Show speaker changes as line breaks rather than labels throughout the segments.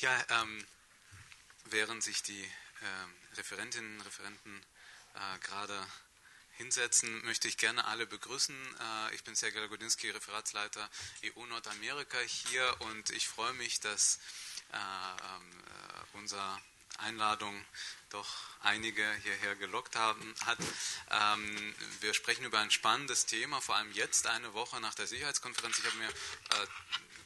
Ja, ähm, während sich die ähm, Referentinnen und Referenten äh, gerade hinsetzen, möchte ich gerne alle begrüßen. Äh, ich bin Sergej Lagodinski, Referatsleiter EU Nordamerika hier und ich freue mich, dass äh, ähm, äh, unsere Einladung doch einige hierher gelockt haben, hat. Ähm, wir sprechen über ein spannendes Thema, vor allem jetzt, eine Woche nach der Sicherheitskonferenz. Ich habe mir äh,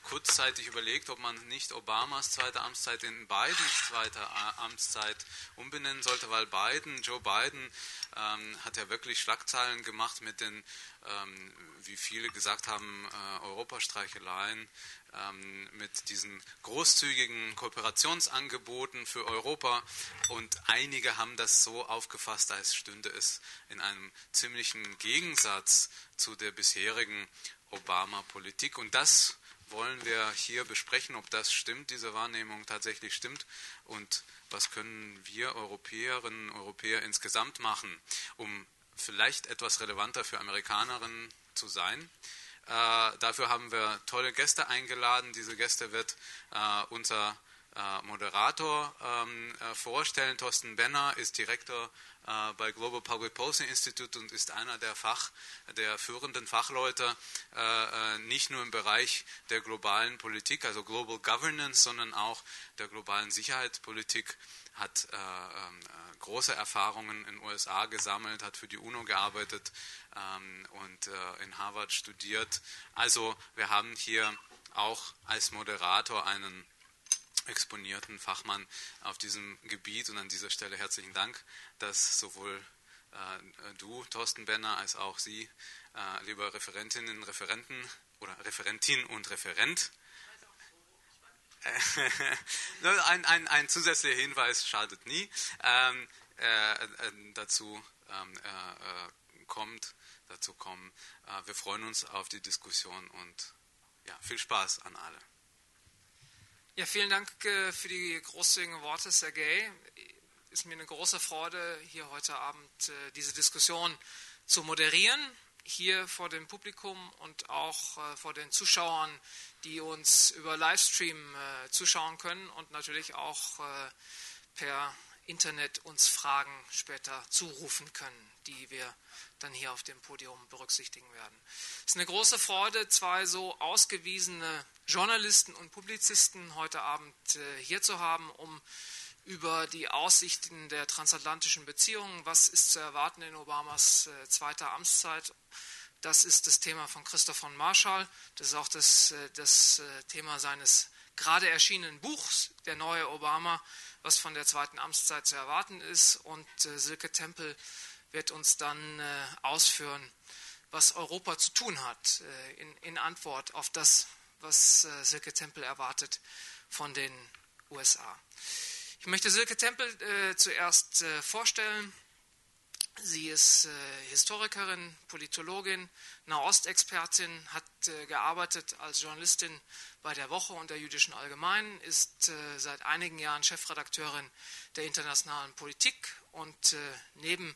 kurzzeitig überlegt, ob man nicht Obamas zweite Amtszeit in Bidens zweite Amtszeit umbenennen sollte, weil Biden, Joe Biden, ähm, hat ja wirklich Schlagzeilen gemacht mit den, ähm, wie viele gesagt haben, äh, Europastreicheleien, ähm, mit diesen großzügigen Kooperationsangeboten für Europa. Und einige haben das so aufgefasst, als stünde es in einem ziemlichen Gegensatz zu der bisherigen Obama-Politik. Und das wollen wir hier besprechen, ob das stimmt, diese Wahrnehmung tatsächlich stimmt und was können wir Europäerinnen und Europäer insgesamt machen, um vielleicht etwas relevanter für Amerikanerinnen zu sein. Äh, dafür haben wir tolle Gäste eingeladen. Diese Gäste wird äh, unser Moderator ähm, äh, vorstellen. Thorsten Benner ist Direktor äh, bei Global Public Policy Institute und ist einer der Fach, der führenden Fachleute, äh, äh, nicht nur im Bereich der globalen Politik, also Global Governance, sondern auch der globalen Sicherheitspolitik hat äh, äh, große Erfahrungen in den USA gesammelt, hat für die UNO gearbeitet ähm, und äh, in Harvard studiert. Also wir haben hier auch als Moderator einen exponierten Fachmann auf diesem Gebiet. Und an dieser Stelle herzlichen Dank, dass sowohl äh, du, Thorsten Benner, als auch Sie, äh, liebe Referentinnen, Referenten oder Referentin und Referent, ein, ein, ein, zusätzlicher Hinweis schadet nie, ähm, äh, äh dazu ähm, äh, äh, kommt, dazu kommen. wir freuen uns auf die Diskussion und ja, viel Spaß an alle.
Ja, vielen Dank äh, für die großzügigen Worte, Sergej. Ist mir eine große Freude, hier heute Abend äh, diese Diskussion zu moderieren, hier vor dem Publikum und auch äh, vor den Zuschauern, die uns über Livestream zuschauen können und natürlich auch per Internet uns Fragen später zurufen können, die wir dann hier auf dem Podium berücksichtigen werden. Es ist eine große Freude, zwei so ausgewiesene Journalisten und Publizisten heute Abend äh, hier zu haben, um über die Aussichten der transatlantischen Beziehungen, was ist zu erwarten in Obamas äh, zweiter Amtszeit. Das ist das Thema von Christoph von Marschall. Das ist auch das, äh, das Thema seines gerade erschienenen Buchs, Der neue Obama, was von der zweiten Amtszeit zu erwarten ist. Und Silke Tempel wird uns dann ausführen, was Europa zu tun hat in, in, Antwort auf das, was äh, Silke Tempel erwartet von den USA. Ich möchte Silke Tempel äh, zuerst äh, vorstellen. Sie ist äh, Historikerin, Politologin, Nahostexpertin, hat gearbeitet als Journalistin bei der Woche und der Jüdischen Allgemeinen, ist seit einigen Jahren Chefredakteurin der internationalen Politik und neben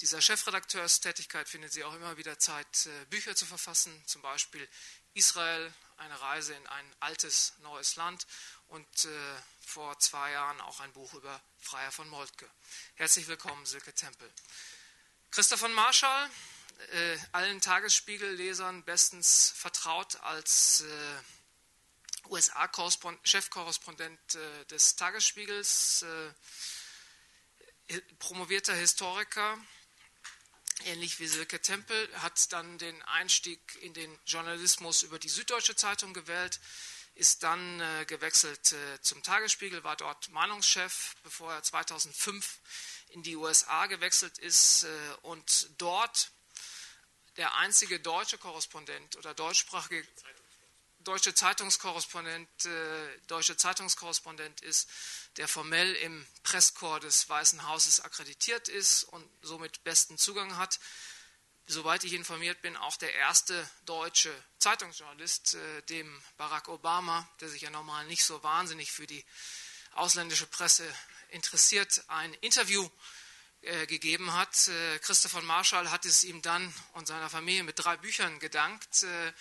dieser Chefredakteurstätigkeit findet sie auch immer wieder Zeit, äh, Bücher zu verfassen, zum Beispiel Israel, eine Reise in ein altes, neues Land und äh, vor zwei Jahren auch ein Buch über Freier von Moltke. Herzlich willkommen, Silke Tempel. Christoph von Marschall, äh, allen Tagesspiegel-Lesern bestens vertraut als äh, USA-Chefkorrespondent äh, des Tagesspiegels, äh, promovierter Historiker, ähnlich wie Silke Tempel, hat dann den Einstieg in den Journalismus über die Süddeutsche Zeitung gewählt, ist dann äh, gewechselt äh, zum Tagesspiegel, war dort Meinungschef, bevor er 2005 in die USA gewechselt ist äh, und dort der einzige deutsche Korrespondent oder deutschsprachige deutsche Zeitungskorrespondent, äh, deutsche Zeitungskorrespondent ist, der formell im Presskorps des Weißen Hauses akkreditiert ist und somit besten Zugang hat. Soweit ich informiert bin, auch der erste deutsche Zeitungsjournalist, äh, dem Barack Obama, der sich ja normal nicht so wahnsinnig für die ausländische Presse interessiert, ein Interview äh, gegeben hat. Äh, Christoph Marschall hat es ihm dann und seiner Familie mit drei Büchern gedankt. Äh,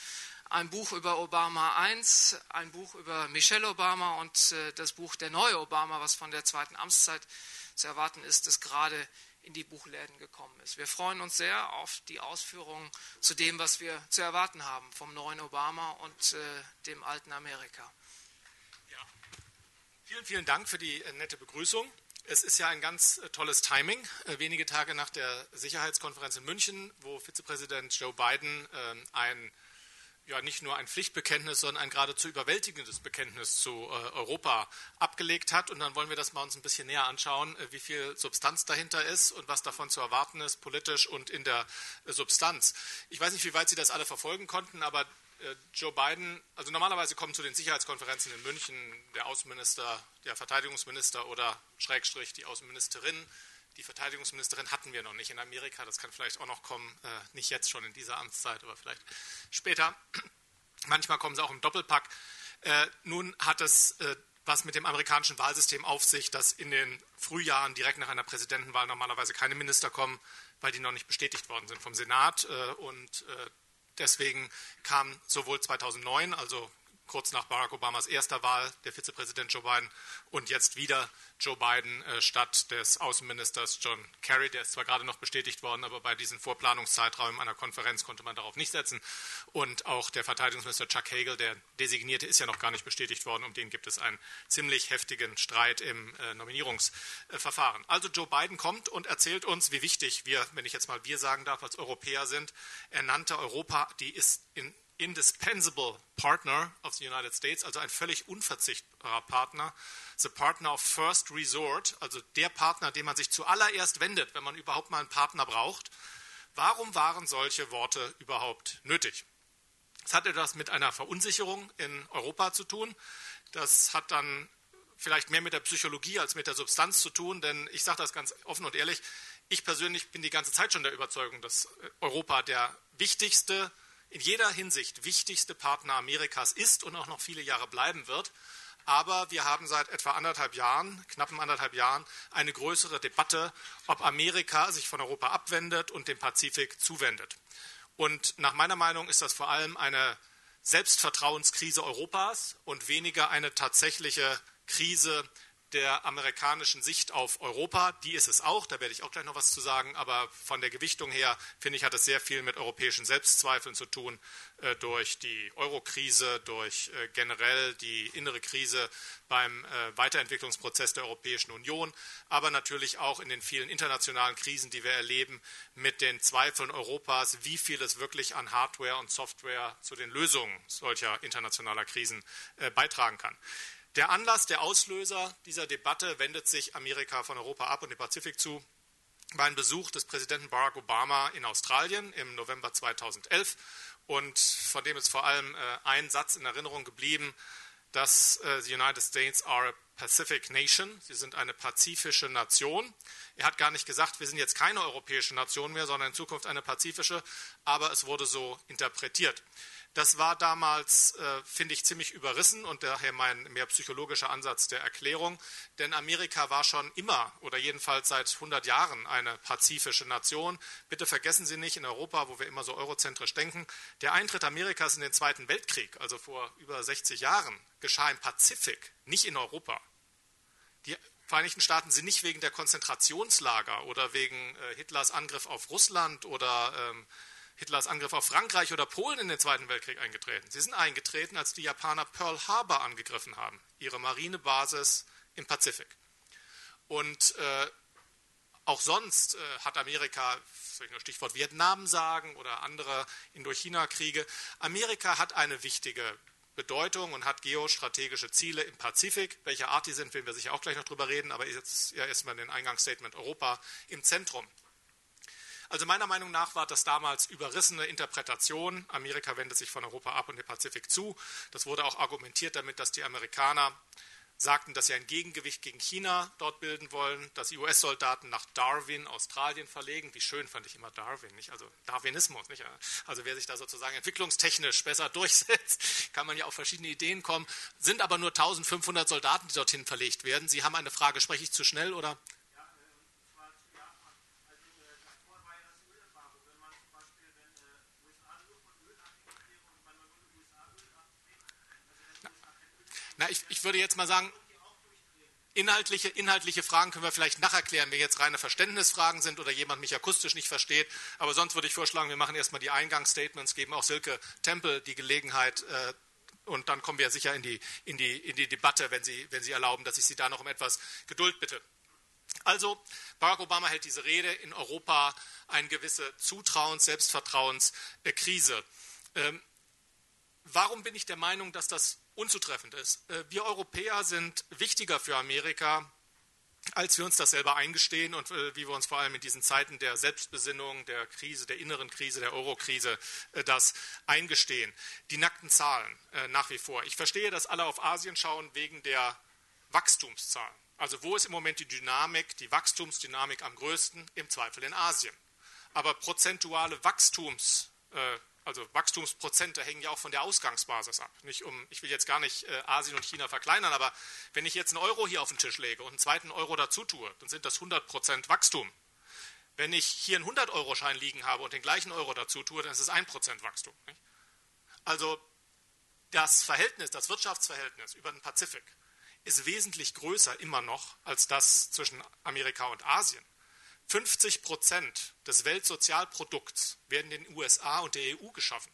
ein Buch über Obama 1, ein Buch über Michelle Obama und äh, das Buch Der neue Obama, was von der zweiten Amtszeit zu erwarten ist, das gerade in die Buchläden gekommen ist. Wir freuen uns sehr auf die Ausführungen zu dem, was wir zu erwarten haben vom neuen Obama und äh, dem alten Amerika.
Ja. Vielen, vielen Dank für die äh, nette Begrüßung. Es ist ja ein ganz tolles Timing, wenige Tage nach der Sicherheitskonferenz in München, wo Vizepräsident Joe Biden ähm, ein ja nicht nur ein Pflichtbekenntnis, sondern ein geradezu überwältigendes Bekenntnis zu äh, Europa abgelegt hat. Und dann wollen wir das mal uns ein bisschen näher anschauen, wie viel Substanz dahinter ist und was davon zu erwarten ist, politisch und in der Substanz. Ich weiß nicht, wie weit Sie das alle verfolgen konnten, aber Joe Biden, also normalerweise kommen zu den Sicherheitskonferenzen in München der Außenminister, der Verteidigungsminister oder Schrägstrich die Außenministerin. Die Verteidigungsministerin hatten wir noch nicht in Amerika, das kann vielleicht auch noch kommen, äh, nicht jetzt schon in dieser Amtszeit, aber vielleicht später. Manchmal kommen sie auch im Doppelpack. Äh, nun hat es äh, was mit dem amerikanischen Wahlsystem auf sich, dass in den Frühjahren direkt nach einer Präsidentenwahl normalerweise keine Minister kommen, weil die noch nicht bestätigt worden sind vom Senat. Äh, und äh, Deswegen kam sowohl 2009, also kurz nach Barack Obamas erster Wahl, der Vizepräsident Joe Biden und jetzt wieder Joe Biden äh, statt des Außenministers John Kerry. Der ist zwar gerade noch bestätigt worden, aber bei diesen Vorplanungszeiträumen einer Konferenz konnte man darauf nicht setzen. Und auch der Verteidigungsminister Chuck Hagel, der Designierte, ist ja noch gar nicht bestätigt worden. Um den gibt es einen ziemlich heftigen Streit im äh, Nominierungsverfahren. Also Joe Biden kommt und erzählt uns, wie wichtig wir, wenn ich jetzt mal wir sagen darf, als Europäer sind. Er nannte Europa, die ist in indispensable partner of the United States, also ein völlig unverzichtbarer Partner. The partner of first resort, also der Partner, dem man sich zuallererst wendet, wenn man überhaupt mal einen Partner braucht. Warum waren solche Worte überhaupt nötig? Das hat etwas mit einer Verunsicherung in Europa zu tun. Das hat dann vielleicht mehr mit der Psychologie als mit der Substanz zu tun, denn ich sage das ganz offen und ehrlich, ich persönlich bin die ganze Zeit schon der Überzeugung, dass Europa der wichtigste in jeder Hinsicht wichtigste Partner Amerikas ist und auch noch viele Jahre bleiben wird. Aber wir haben seit etwa anderthalb Jahren, knappen anderthalb Jahren, eine größere Debatte, ob Amerika sich von Europa abwendet und dem Pazifik zuwendet. Und nach meiner Meinung ist das vor allem eine Selbstvertrauenskrise Europas und weniger eine tatsächliche Krise der amerikanischen Sicht auf Europa. Die ist es auch, da werde ich auch gleich noch was zu sagen, aber von der Gewichtung her, finde ich, hat es sehr viel mit europäischen Selbstzweifeln zu tun, äh, durch die Eurokrise, durch äh, generell die innere Krise beim äh, Weiterentwicklungsprozess der Europäischen Union, aber natürlich auch in den vielen internationalen Krisen, die wir erleben, mit den Zweifeln Europas, wie viel es wirklich an Hardware und Software zu den Lösungen solcher internationaler Krisen äh, beitragen kann. Der Anlass, der Auslöser dieser Debatte wendet sich Amerika von Europa ab und dem Pazifik zu war ein Besuch des Präsidenten Barack Obama in Australien im November 2011 und von dem ist vor allem äh, ein Satz in Erinnerung geblieben, dass äh, the United States are a Pacific Nation. Sie sind eine pazifische Nation. Er hat gar nicht gesagt, wir sind jetzt keine europäische Nation mehr, sondern in Zukunft eine pazifische, aber es wurde so interpretiert. Das war damals, äh, finde ich, ziemlich überrissen und daher mein mehr psychologischer Ansatz der Erklärung. Denn Amerika war schon immer oder jedenfalls seit 100 Jahren eine pazifische Nation. Bitte vergessen Sie nicht, in Europa, wo wir immer so eurozentrisch denken, der Eintritt Amerikas in den Zweiten Weltkrieg, also vor über 60 Jahren, geschah im Pazifik, nicht in Europa. Die Vereinigten Staaten sind nicht wegen der Konzentrationslager oder wegen äh, Hitlers Angriff auf Russland oder ähm, Hitlers Angriff auf Frankreich oder Polen in den Zweiten Weltkrieg eingetreten. Sie sind eingetreten, als die Japaner Pearl Harbor angegriffen haben, ihre Marinebasis im Pazifik. Und äh, auch sonst äh, hat Amerika, soll ich nur Stichwort Vietnam sagen oder andere Indochina-Kriege, Amerika hat eine wichtige Bedeutung und hat geostrategische Ziele im Pazifik. Welche Art die sind, werden wir sicher auch gleich noch drüber reden, aber jetzt ja erstmal den Eingangsstatement Europa im Zentrum. Also meiner Meinung nach war das damals überrissene Interpretation. Amerika wendet sich von Europa ab und dem Pazifik zu. Das wurde auch argumentiert damit, dass die Amerikaner sagten, dass sie ein Gegengewicht gegen China dort bilden wollen, dass US-Soldaten nach Darwin, Australien verlegen. Wie schön fand ich immer Darwin, nicht? Also Darwinismus, nicht? Also wer sich da sozusagen entwicklungstechnisch besser durchsetzt, kann man ja auf verschiedene Ideen kommen. Sind aber nur 1500 Soldaten, die dorthin verlegt werden. Sie haben eine Frage, spreche ich zu schnell oder? Na, ich, ich würde jetzt mal sagen, Inhaltliche, inhaltliche Fragen können wir vielleicht nacherklären, wenn jetzt reine Verständnisfragen sind oder jemand mich akustisch nicht versteht. Aber sonst würde ich vorschlagen, wir machen erstmal die Eingangsstatements, geben auch Silke Tempel die Gelegenheit, äh, und dann kommen wir sicher in die, in die, in die Debatte, wenn Sie, wenn Sie erlauben, dass ich Sie da noch um etwas Geduld bitte. Also, Barack Obama hält diese Rede in Europa eine gewisse Zutrauens-, Selbstvertrauenskrise. Ähm, warum bin ich der Meinung, dass das unzutreffend ist? Äh, wir Europäer sind wichtiger für Amerika, als wir uns das selber eingestehen und äh, wie wir uns vor allem in diesen Zeiten der Selbstbesinnung, der Krise, der inneren Krise, der Euro-Krise äh, das eingestehen. Die nackten Zahlen nach wie vor. Ich verstehe, dass alle auf Asien schauen wegen der Wachstumszahlen. Also wo ist im Moment die Dynamik, die Wachstumsdynamik am größten? Im Zweifel in Asien. Aber prozentuale Wachstums, also Wachstumsprozente hängen ja auch von der Ausgangsbasis ab. Nicht um, ich will jetzt gar nicht äh, Asien und China verkleinern, aber wenn ich jetzt einen Euro hier auf den Tisch lege und einen zweiten Euro dazu tue, dann sind das 100 Prozent Wachstum. Wenn ich hier einen 100-Euro-Schein liegen habe und den gleichen Euro dazu tue, dann ist es 1% Wachstum. Nicht? Also das Verhältnis, das Wirtschaftsverhältnis über den Pazifik ist wesentlich größer immer noch als das zwischen Amerika und Asien. 50 Prozent des Weltsozialprodukts werden in den USA und der EU geschaffen.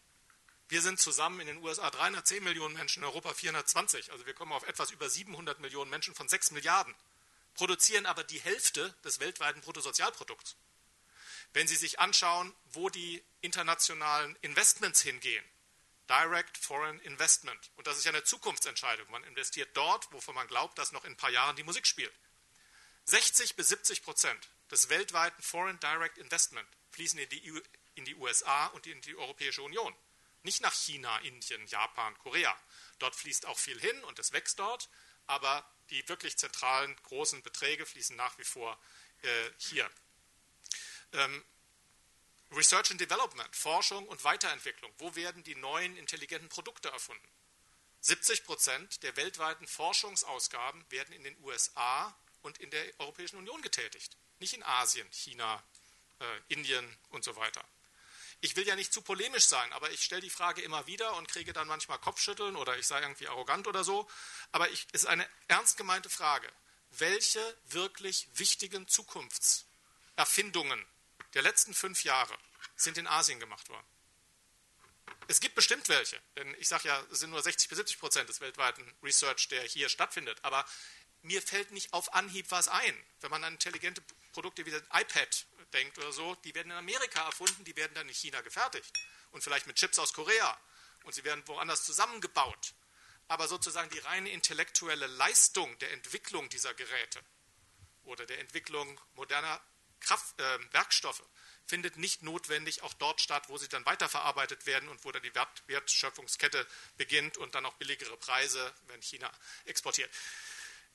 Wir sind zusammen in den USA 310 Millionen Menschen, in Europa 420. Also wir kommen auf etwas über 700 Millionen Menschen von 6 Milliarden, produzieren aber die Hälfte des weltweiten Bruttosozialprodukts. Wenn Sie sich anschauen, wo die internationalen Investments hingehen, Direct Foreign Investment. Und das ist ja eine Zukunftsentscheidung. Man investiert dort, wovon man glaubt, dass noch in ein paar Jahren die Musik spielt. 60 bis 70 Prozent des weltweiten Foreign Direct Investment fließen in die, in die USA und in die Europäische Union. Nicht nach China, Indien, Japan, Korea. Dort fließt auch viel hin und es wächst dort, aber die wirklich zentralen großen Beträge fließen nach wie vor äh, hier. Ähm, Research and Development, Forschung und Weiterentwicklung. Wo werden die neuen intelligenten Produkte erfunden? 70 Prozent der weltweiten Forschungsausgaben werden in den USA und in der Europäischen Union getätigt. Nicht in Asien, China, äh, Indien und so weiter. Ich will ja nicht zu polemisch sein, aber ich stelle die Frage immer wieder und kriege dann manchmal Kopfschütteln oder ich sei irgendwie arrogant oder so. Aber es ist eine ernst gemeinte Frage. Welche wirklich wichtigen Zukunftserfindungen der letzten fünf Jahre sind in Asien gemacht worden. Es gibt bestimmt welche, denn ich sage ja, es sind nur 60 bis 70 Prozent des weltweiten Research, der hier stattfindet. Aber mir fällt nicht auf Anhieb was ein. Wenn man an intelligente Produkte wie das iPad denkt oder so, die werden in Amerika erfunden, die werden dann in China gefertigt. Und vielleicht mit Chips aus Korea. Und sie werden woanders zusammengebaut. Aber sozusagen die reine intellektuelle Leistung der Entwicklung dieser Geräte oder der Entwicklung moderner Kraft, äh, Werkstoffe findet nicht notwendig auch dort statt, wo sie dann weiterverarbeitet werden und wo dann die Wert Wertschöpfungskette beginnt und dann auch billigere Preise, wenn China exportiert.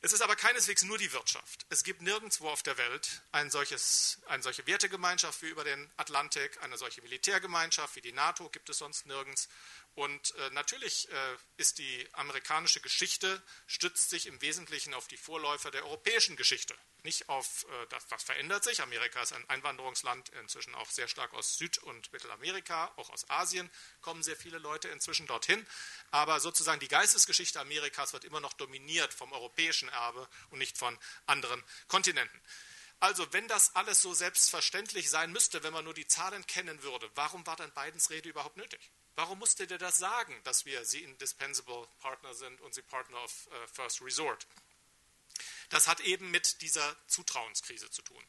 Es ist aber keineswegs nur die Wirtschaft. Es gibt nirgendwo auf der Welt ein solches, eine solche Wertegemeinschaft wie über den Atlantik, eine solche Militärgemeinschaft wie die NATO gibt es sonst nirgends. Und äh, natürlich äh, ist die amerikanische Geschichte, stützt sich im Wesentlichen auf die Vorläufer der europäischen Geschichte. Nicht auf, äh, das, das verändert sich. Amerika ist ein Einwanderungsland, inzwischen auch sehr stark aus Süd- und Mittelamerika, auch aus Asien kommen sehr viele Leute inzwischen dorthin. Aber sozusagen die Geistesgeschichte Amerikas wird immer noch dominiert vom europäischen Erbe und nicht von anderen Kontinenten. Also, wenn das alles so selbstverständlich sein müsste, wenn man nur die Zahlen kennen würde, warum war dann Bidens Rede überhaupt nötig? Warum musste der das sagen, dass wir sie indispensable Partner sind und sie Partner of uh, First Resort? Das hat eben mit dieser Zutrauenskrise zu tun,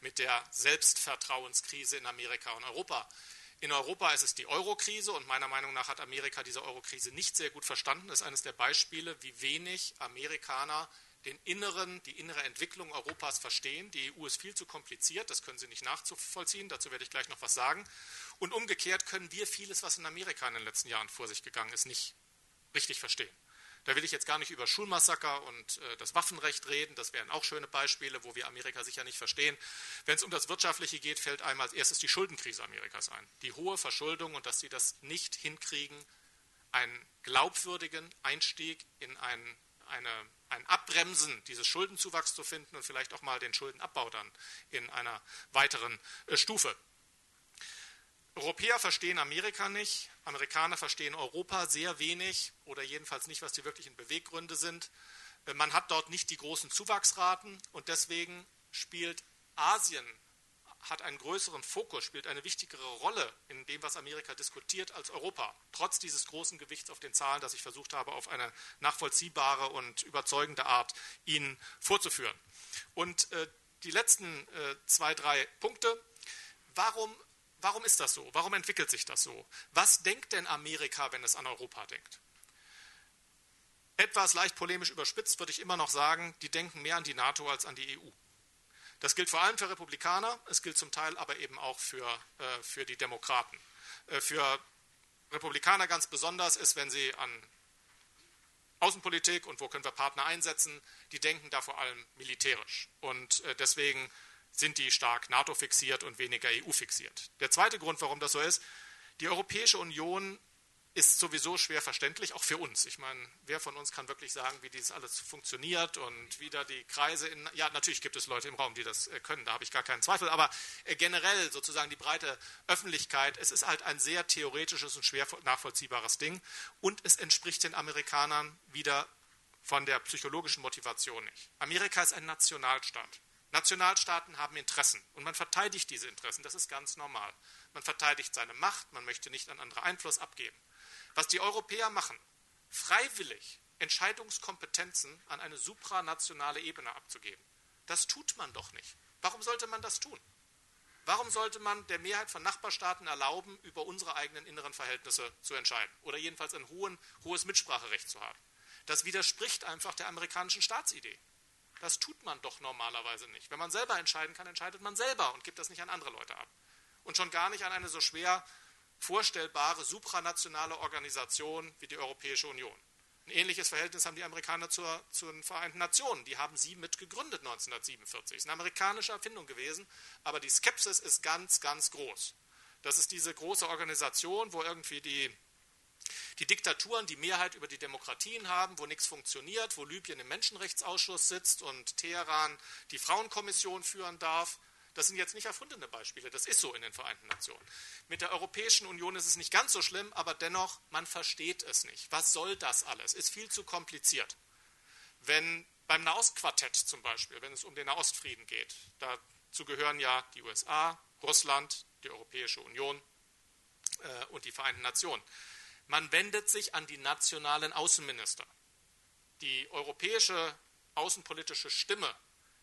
mit der Selbstvertrauenskrise in Amerika und Europa. In Europa ist es die Eurokrise und meiner Meinung nach hat Amerika diese Eurokrise nicht sehr gut verstanden. Das ist eines der Beispiele, wie wenig Amerikaner den inneren, die innere Entwicklung Europas verstehen. Die EU ist viel zu kompliziert, das können Sie nicht nachvollziehen, dazu werde ich gleich noch was sagen. Und umgekehrt können wir vieles, was in Amerika in den letzten Jahren vor sich gegangen ist, nicht richtig verstehen. Da will ich jetzt gar nicht über Schulmassaker und äh, das Waffenrecht reden, das wären auch schöne Beispiele, wo wir Amerika sicher nicht verstehen. Wenn es um das Wirtschaftliche geht, fällt einmal als erstes die Schuldenkrise Amerikas ein. Die hohe Verschuldung und dass sie das nicht hinkriegen, einen glaubwürdigen Einstieg in einen eine, ein Abbremsen dieses Schuldenzuwachs zu finden und vielleicht auch mal den Schuldenabbau dann in einer weiteren äh, Stufe. Europäer verstehen Amerika nicht, Amerikaner verstehen Europa sehr wenig oder jedenfalls nicht, was die wirklichen Beweggründe sind. Äh, man hat dort nicht die großen Zuwachsraten und deswegen spielt Asien hat einen größeren Fokus, spielt eine wichtigere Rolle in dem, was Amerika diskutiert, als Europa. Trotz dieses großen Gewichts auf den Zahlen, das ich versucht habe, auf eine nachvollziehbare und überzeugende Art Ihnen vorzuführen. Und äh, die letzten äh, zwei, drei Punkte. Warum, warum ist das so? Warum entwickelt sich das so? Was denkt denn Amerika, wenn es an Europa denkt? Etwas leicht polemisch überspitzt würde ich immer noch sagen, die denken mehr an die NATO als an die EU. Das gilt vor allem für Republikaner, es gilt zum Teil aber eben auch für, äh, für die Demokraten. Äh, für Republikaner ganz besonders ist, wenn sie an Außenpolitik und wo können wir Partner einsetzen, die denken da vor allem militärisch. Und äh, deswegen sind die stark NATO fixiert und weniger EU fixiert. Der zweite Grund, warum das so ist, die Europäische Union ist sowieso schwer verständlich, auch für uns. Ich meine, wer von uns kann wirklich sagen, wie dies alles funktioniert und wie da die Kreise in. Ja, natürlich gibt es Leute im Raum, die das äh, können, da habe ich gar keinen Zweifel, aber äh, generell sozusagen die breite Öffentlichkeit, es ist halt ein sehr theoretisches und schwer nachvollziehbares Ding und es entspricht den Amerikanern wieder von der psychologischen Motivation nicht. Amerika ist ein Nationalstaat. Nationalstaaten haben Interessen und man verteidigt diese Interessen, das ist ganz normal. Man verteidigt seine Macht, man möchte nicht an andere Einfluss abgeben. Was die Europäer machen, freiwillig Entscheidungskompetenzen an eine supranationale Ebene abzugeben, das tut man doch nicht. Warum sollte man das tun? Warum sollte man der Mehrheit von Nachbarstaaten erlauben, über unsere eigenen inneren Verhältnisse zu entscheiden oder jedenfalls ein hohen, hohes Mitspracherecht zu haben? Das widerspricht einfach der amerikanischen Staatsidee. Das tut man doch normalerweise nicht. Wenn man selber entscheiden kann, entscheidet man selber und gibt das nicht an andere Leute ab. Und schon gar nicht an eine so schwer vorstellbare supranationale Organisation wie die Europäische Union. Ein ähnliches Verhältnis haben die Amerikaner zur, zu den Vereinten Nationen. Die haben sie mit gegründet 1947. Es ist eine amerikanische Erfindung gewesen, aber die Skepsis ist ganz, ganz groß. Das ist diese große Organisation, wo irgendwie die, die Diktaturen die Mehrheit über die Demokratien haben, wo nichts funktioniert, wo Libyen im Menschenrechtsausschuss sitzt und Teheran die Frauenkommission führen darf. Das sind jetzt nicht erfundene Beispiele, das ist so in den Vereinten Nationen. Mit der Europäischen Union ist es nicht ganz so schlimm, aber dennoch, man versteht es nicht. Was soll das alles? Ist viel zu kompliziert. Wenn beim Nahostquartett zum Beispiel, wenn es um den Nahostfrieden geht, dazu gehören ja die USA, Russland, die Europäische Union äh, und die Vereinten Nationen. Man wendet sich an die nationalen Außenminister. Die europäische außenpolitische Stimme,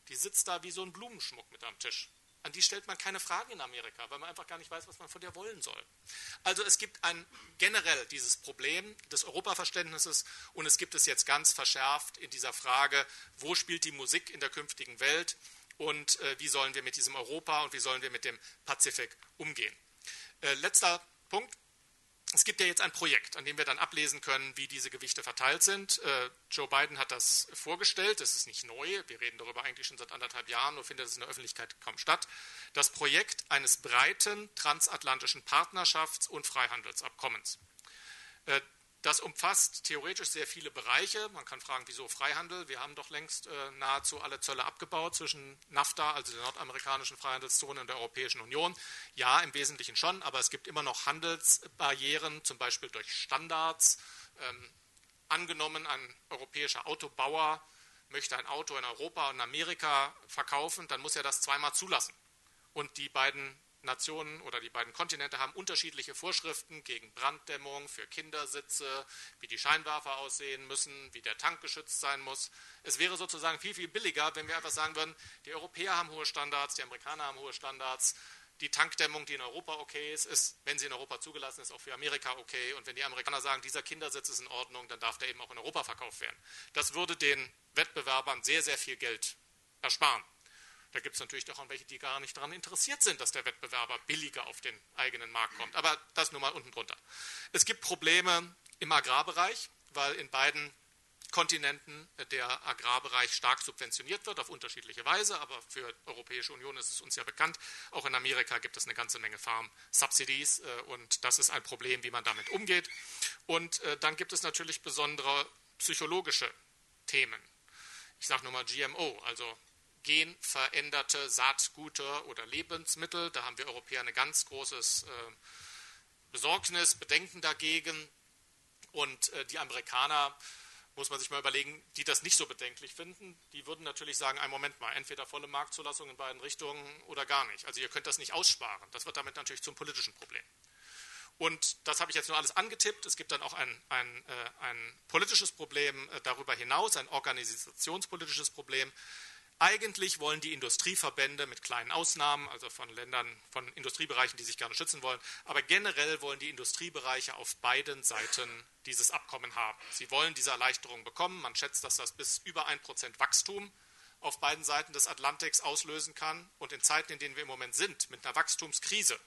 die sitzt da wie so ein Blumenschmuck mit am Tisch an die stellt man keine Fragen in Amerika, weil man einfach gar nicht weiß, was man von der wollen soll. Also es gibt ein generell dieses Problem des Europaverständnisses und es gibt es jetzt ganz verschärft in dieser Frage, wo spielt die Musik in der künftigen Welt und äh, wie sollen wir mit diesem Europa und wie sollen wir mit dem Pazifik umgehen. Äh, letzter Punkt, es gibt ja jetzt ein Projekt, an dem wir dann ablesen können, wie diese Gewichte verteilt sind. Äh, Joe Biden hat das vorgestellt, das ist nicht neu, wir reden darüber eigentlich schon seit anderthalb Jahren, nur findet es in der Öffentlichkeit kaum statt. Das Projekt eines breiten transatlantischen Partnerschafts- und Freihandelsabkommens. Das umfasst theoretisch sehr viele Bereiche. Man kann fragen, wieso Freihandel? Wir haben doch längst äh, nahezu alle Zölle abgebaut zwischen NAFTA, also der nordamerikanischen Freihandelszone und der Europäischen Union. Ja, im Wesentlichen schon, aber es gibt immer noch Handelsbarrieren, zum Beispiel durch Standards. Ähm, angenommen, ein europäischer Autobauer möchte ein Auto in Europa und Amerika verkaufen, dann muss er das zweimal zulassen. Und die beiden Nationen oder die beiden Kontinente haben unterschiedliche Vorschriften gegen Branddämmung, für Kindersitze, wie die Scheinwerfer aussehen müssen, wie der Tank geschützt sein muss. Es wäre sozusagen viel, viel billiger, wenn wir einfach sagen würden, die Europäer haben hohe Standards, die Amerikaner haben hohe Standards. Die Tankdämmung, die in Europa okay ist, ist, wenn sie in Europa zugelassen ist, auch für Amerika okay. Und wenn die Amerikaner sagen, dieser Kindersitz ist in Ordnung, dann darf der eben auch in Europa verkauft werden. Das würde den Wettbewerbern sehr, sehr viel Geld ersparen. Da gibt es natürlich auch welche, die gar nicht daran interessiert sind, dass der Wettbewerber billiger auf den eigenen Markt kommt. Aber das nur mal unten drunter. Es gibt Probleme im Agrarbereich, weil in beiden Kontinenten der Agrarbereich stark subventioniert wird, auf unterschiedliche Weise, aber für die Europäische Union ist es uns ja bekannt. Auch in Amerika gibt es eine ganze Menge Farm-Subsidies äh, und das ist ein Problem, wie man damit umgeht. Und äh, dann gibt es natürlich besondere psychologische Themen. Ich sage nur mal GMO, also genveränderte Saatgüter oder Lebensmittel. Da haben wir Europäer ein ganz großes äh, Besorgnis, Bedenken dagegen. Und äh, die Amerikaner, muss man sich mal überlegen, die das nicht so bedenklich finden, die würden natürlich sagen, ein Moment mal, entweder volle Marktzulassung in beiden Richtungen oder gar nicht. Also ihr könnt das nicht aussparen. Das wird damit natürlich zum politischen Problem. Und das habe ich jetzt nur alles angetippt. Es gibt dann auch ein, ein, äh, ein politisches Problem darüber hinaus, ein organisationspolitisches Problem. Eigentlich wollen die Industrieverbände mit kleinen Ausnahmen, also von Ländern, von Industriebereichen, die sich gerne schützen wollen, aber generell wollen die Industriebereiche auf beiden Seiten dieses Abkommen haben. Sie wollen diese Erleichterung bekommen. Man schätzt, dass das bis über ein Prozent Wachstum auf beiden Seiten des Atlantiks auslösen kann. Und in Zeiten, in denen wir im Moment sind, mit einer Wachstumskrise,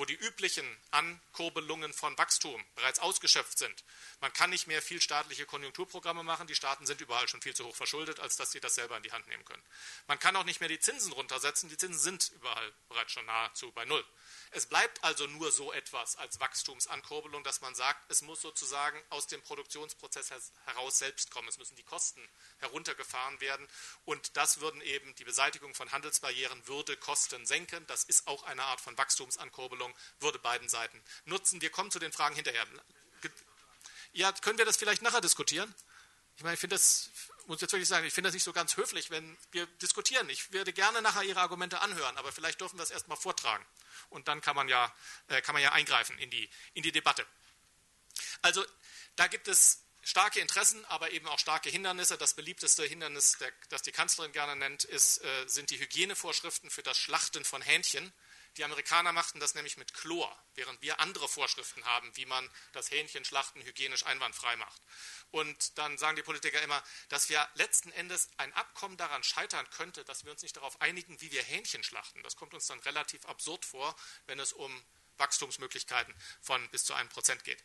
wo die üblichen Ankurbelungen von Wachstum bereits ausgeschöpft sind. Man kann nicht mehr viel staatliche Konjunkturprogramme machen. Die Staaten sind überall schon viel zu hoch verschuldet, als dass sie das selber in die Hand nehmen können. Man kann auch nicht mehr die Zinsen runtersetzen. Die Zinsen sind überall bereits schon nahezu bei Null. Es bleibt also nur so etwas als Wachstumsankurbelung, dass man sagt, es muss sozusagen aus dem Produktionsprozess heraus selbst kommen. Es müssen die Kosten heruntergefahren werden. Und das würden eben die Beseitigung von Handelsbarrieren würde Kosten senken. Das ist auch eine Art von Wachstumsankurbelung, würde beiden Seiten nutzen. Wir kommen zu den Fragen hinterher. Ja, können wir das vielleicht nachher diskutieren? Ich meine, ich finde das, muss jetzt wirklich sagen, ich finde das nicht so ganz höflich, wenn wir diskutieren. Ich werde gerne nachher Ihre Argumente anhören, aber vielleicht dürfen wir es erstmal vortragen und dann kann man ja, äh, kann man ja eingreifen in die, in die Debatte. Also da gibt es starke Interessen, aber eben auch starke Hindernisse. Das beliebteste Hindernis, der, das die Kanzlerin gerne nennt, ist, äh, sind die Hygienevorschriften für das Schlachten von Hähnchen. Die Amerikaner machten das nämlich mit Chlor, während wir andere Vorschriften haben, wie man das Hähnchenschlachten hygienisch einwandfrei macht. Und dann sagen die Politiker immer, dass wir letzten Endes ein Abkommen daran scheitern könnte, dass wir uns nicht darauf einigen, wie wir Hähnchen schlachten. Das kommt uns dann relativ absurd vor, wenn es um Wachstumsmöglichkeiten von bis zu einem Prozent geht.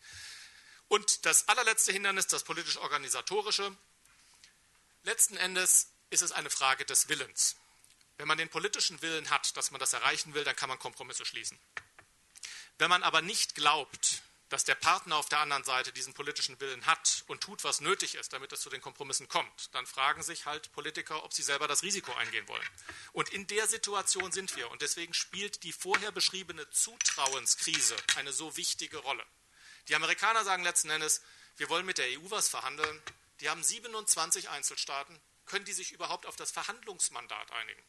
Und das allerletzte Hindernis, das politisch-organisatorische. Letzten Endes ist es eine Frage des Willens. Wenn man den politischen Willen hat, dass man das erreichen will, dann kann man Kompromisse schließen. Wenn man aber nicht glaubt, dass der Partner auf der anderen Seite diesen politischen Willen hat und tut, was nötig ist, damit es zu den Kompromissen kommt, dann fragen sich halt Politiker, ob sie selber das Risiko eingehen wollen. Und in der Situation sind wir. Und deswegen spielt die vorher beschriebene Zutrauenskrise eine so wichtige Rolle. Die Amerikaner sagen letzten Endes, wir wollen mit der EU was verhandeln. Die haben 27 Einzelstaaten. Können die sich überhaupt auf das Verhandlungsmandat einigen?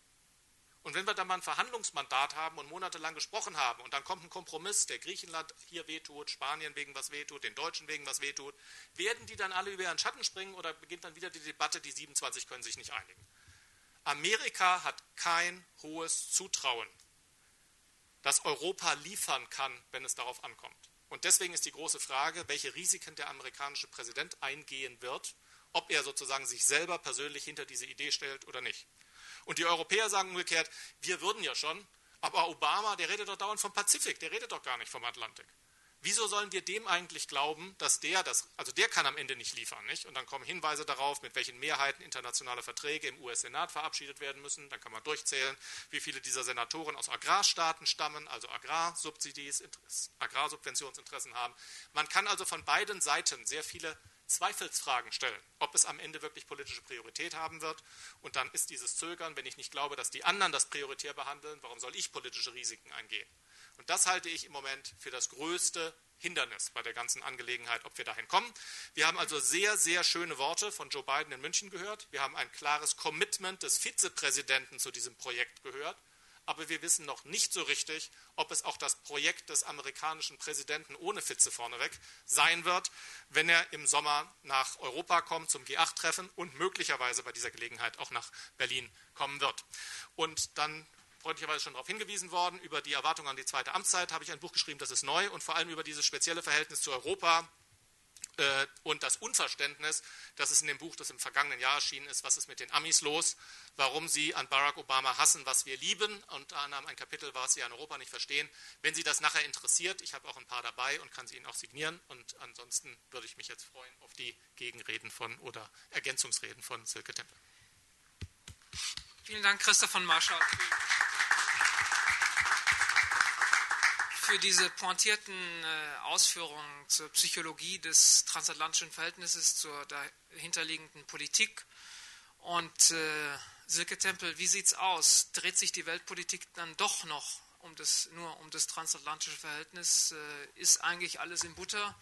Und wenn wir dann mal ein Verhandlungsmandat haben und monatelang gesprochen haben und dann kommt ein Kompromiss, der Griechenland hier wehtut, Spanien wegen was wehtut, den Deutschen wegen was wehtut, werden die dann alle über ihren Schatten springen oder beginnt dann wieder die Debatte, die 27 können sich nicht einigen? Amerika hat kein hohes Zutrauen, dass Europa liefern kann, wenn es darauf ankommt. Und deswegen ist die große Frage, welche Risiken der amerikanische Präsident eingehen wird, ob er sozusagen sich selber persönlich hinter diese Idee stellt oder nicht. Und die Europäer sagen umgekehrt, wir würden ja schon, aber Obama, der redet doch dauernd vom Pazifik, der redet doch gar nicht vom Atlantik. Wieso sollen wir dem eigentlich glauben, dass der das, also der kann am Ende nicht liefern, nicht? Und dann kommen Hinweise darauf, mit welchen Mehrheiten internationale Verträge im US-Senat verabschiedet werden müssen. Dann kann man durchzählen, wie viele dieser Senatoren aus Agrarstaaten stammen, also Agrarsubsidies, Agrarsubventionsinteressen haben. Man kann also von beiden Seiten sehr viele Zweifelsfragen stellen, ob es am Ende wirklich politische Priorität haben wird. Und dann ist dieses Zögern, wenn ich nicht glaube, dass die anderen das prioritär behandeln, warum soll ich politische Risiken eingehen? Und das halte ich im Moment für das größte Hindernis bei der ganzen Angelegenheit, ob wir dahin kommen. Wir haben also sehr, sehr schöne Worte von Joe Biden in München gehört. Wir haben ein klares Commitment des Vizepräsidenten zu diesem Projekt gehört aber wir wissen noch nicht so richtig, ob es auch das Projekt des amerikanischen Präsidenten ohne Fitze vorneweg sein wird, wenn er im Sommer nach Europa kommt zum G8-Treffen und möglicherweise bei dieser Gelegenheit auch nach Berlin kommen wird. Und dann freundlicherweise schon darauf hingewiesen worden, über die Erwartung an die zweite Amtszeit habe ich ein Buch geschrieben, das ist neu und vor allem über dieses spezielle Verhältnis zu Europa äh, und das Unverständnis, das es in dem Buch, das im vergangenen Jahr erschienen ist, was ist mit den Amis los, warum sie an Barack Obama hassen, was wir lieben, unter anderem ein Kapitel, was sie an Europa nicht verstehen. Wenn Sie das nachher interessiert, ich habe auch ein paar dabei und kann sie Ihnen auch signieren und ansonsten würde ich mich jetzt freuen auf die Gegenreden von oder Ergänzungsreden von Silke Tempel.
Vielen Dank, Christoph von Marschall für diese pointierten äh, Ausführungen zur Psychologie des transatlantischen Verhältnisses, zur dahinterliegenden Politik. Und äh, Silke Tempel, wie sieht es aus? Dreht sich die Weltpolitik dann doch noch um das, nur um das transatlantische Verhältnis, äh, ist eigentlich alles in Butter,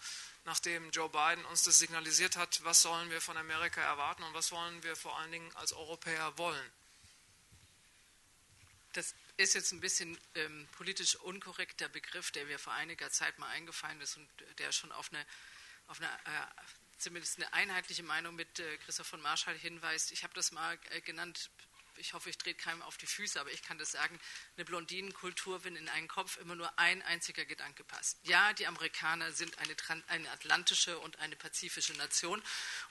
nachdem Joe Biden uns das signalisiert hat, was sollen wir von Amerika erwarten und was wollen wir vor allen Dingen als Europäer wollen.
Das ist jetzt ein bisschen ähm, politisch unkorrekter Begriff, der mir vor einiger Zeit mal eingefallen ist und der schon auf eine, auf eine äh, zumindest eine einheitliche Meinung mit äh, Christoph von Marschall hinweist. Ich habe das mal äh, genannt, ich hoffe, ich drehe keinem auf die Füße, aber ich kann das sagen, eine Blondinenkultur, wenn in einen Kopf immer nur ein einziger Gedanke passt. Ja, die Amerikaner sind eine, eine atlantische und eine pazifische Nation.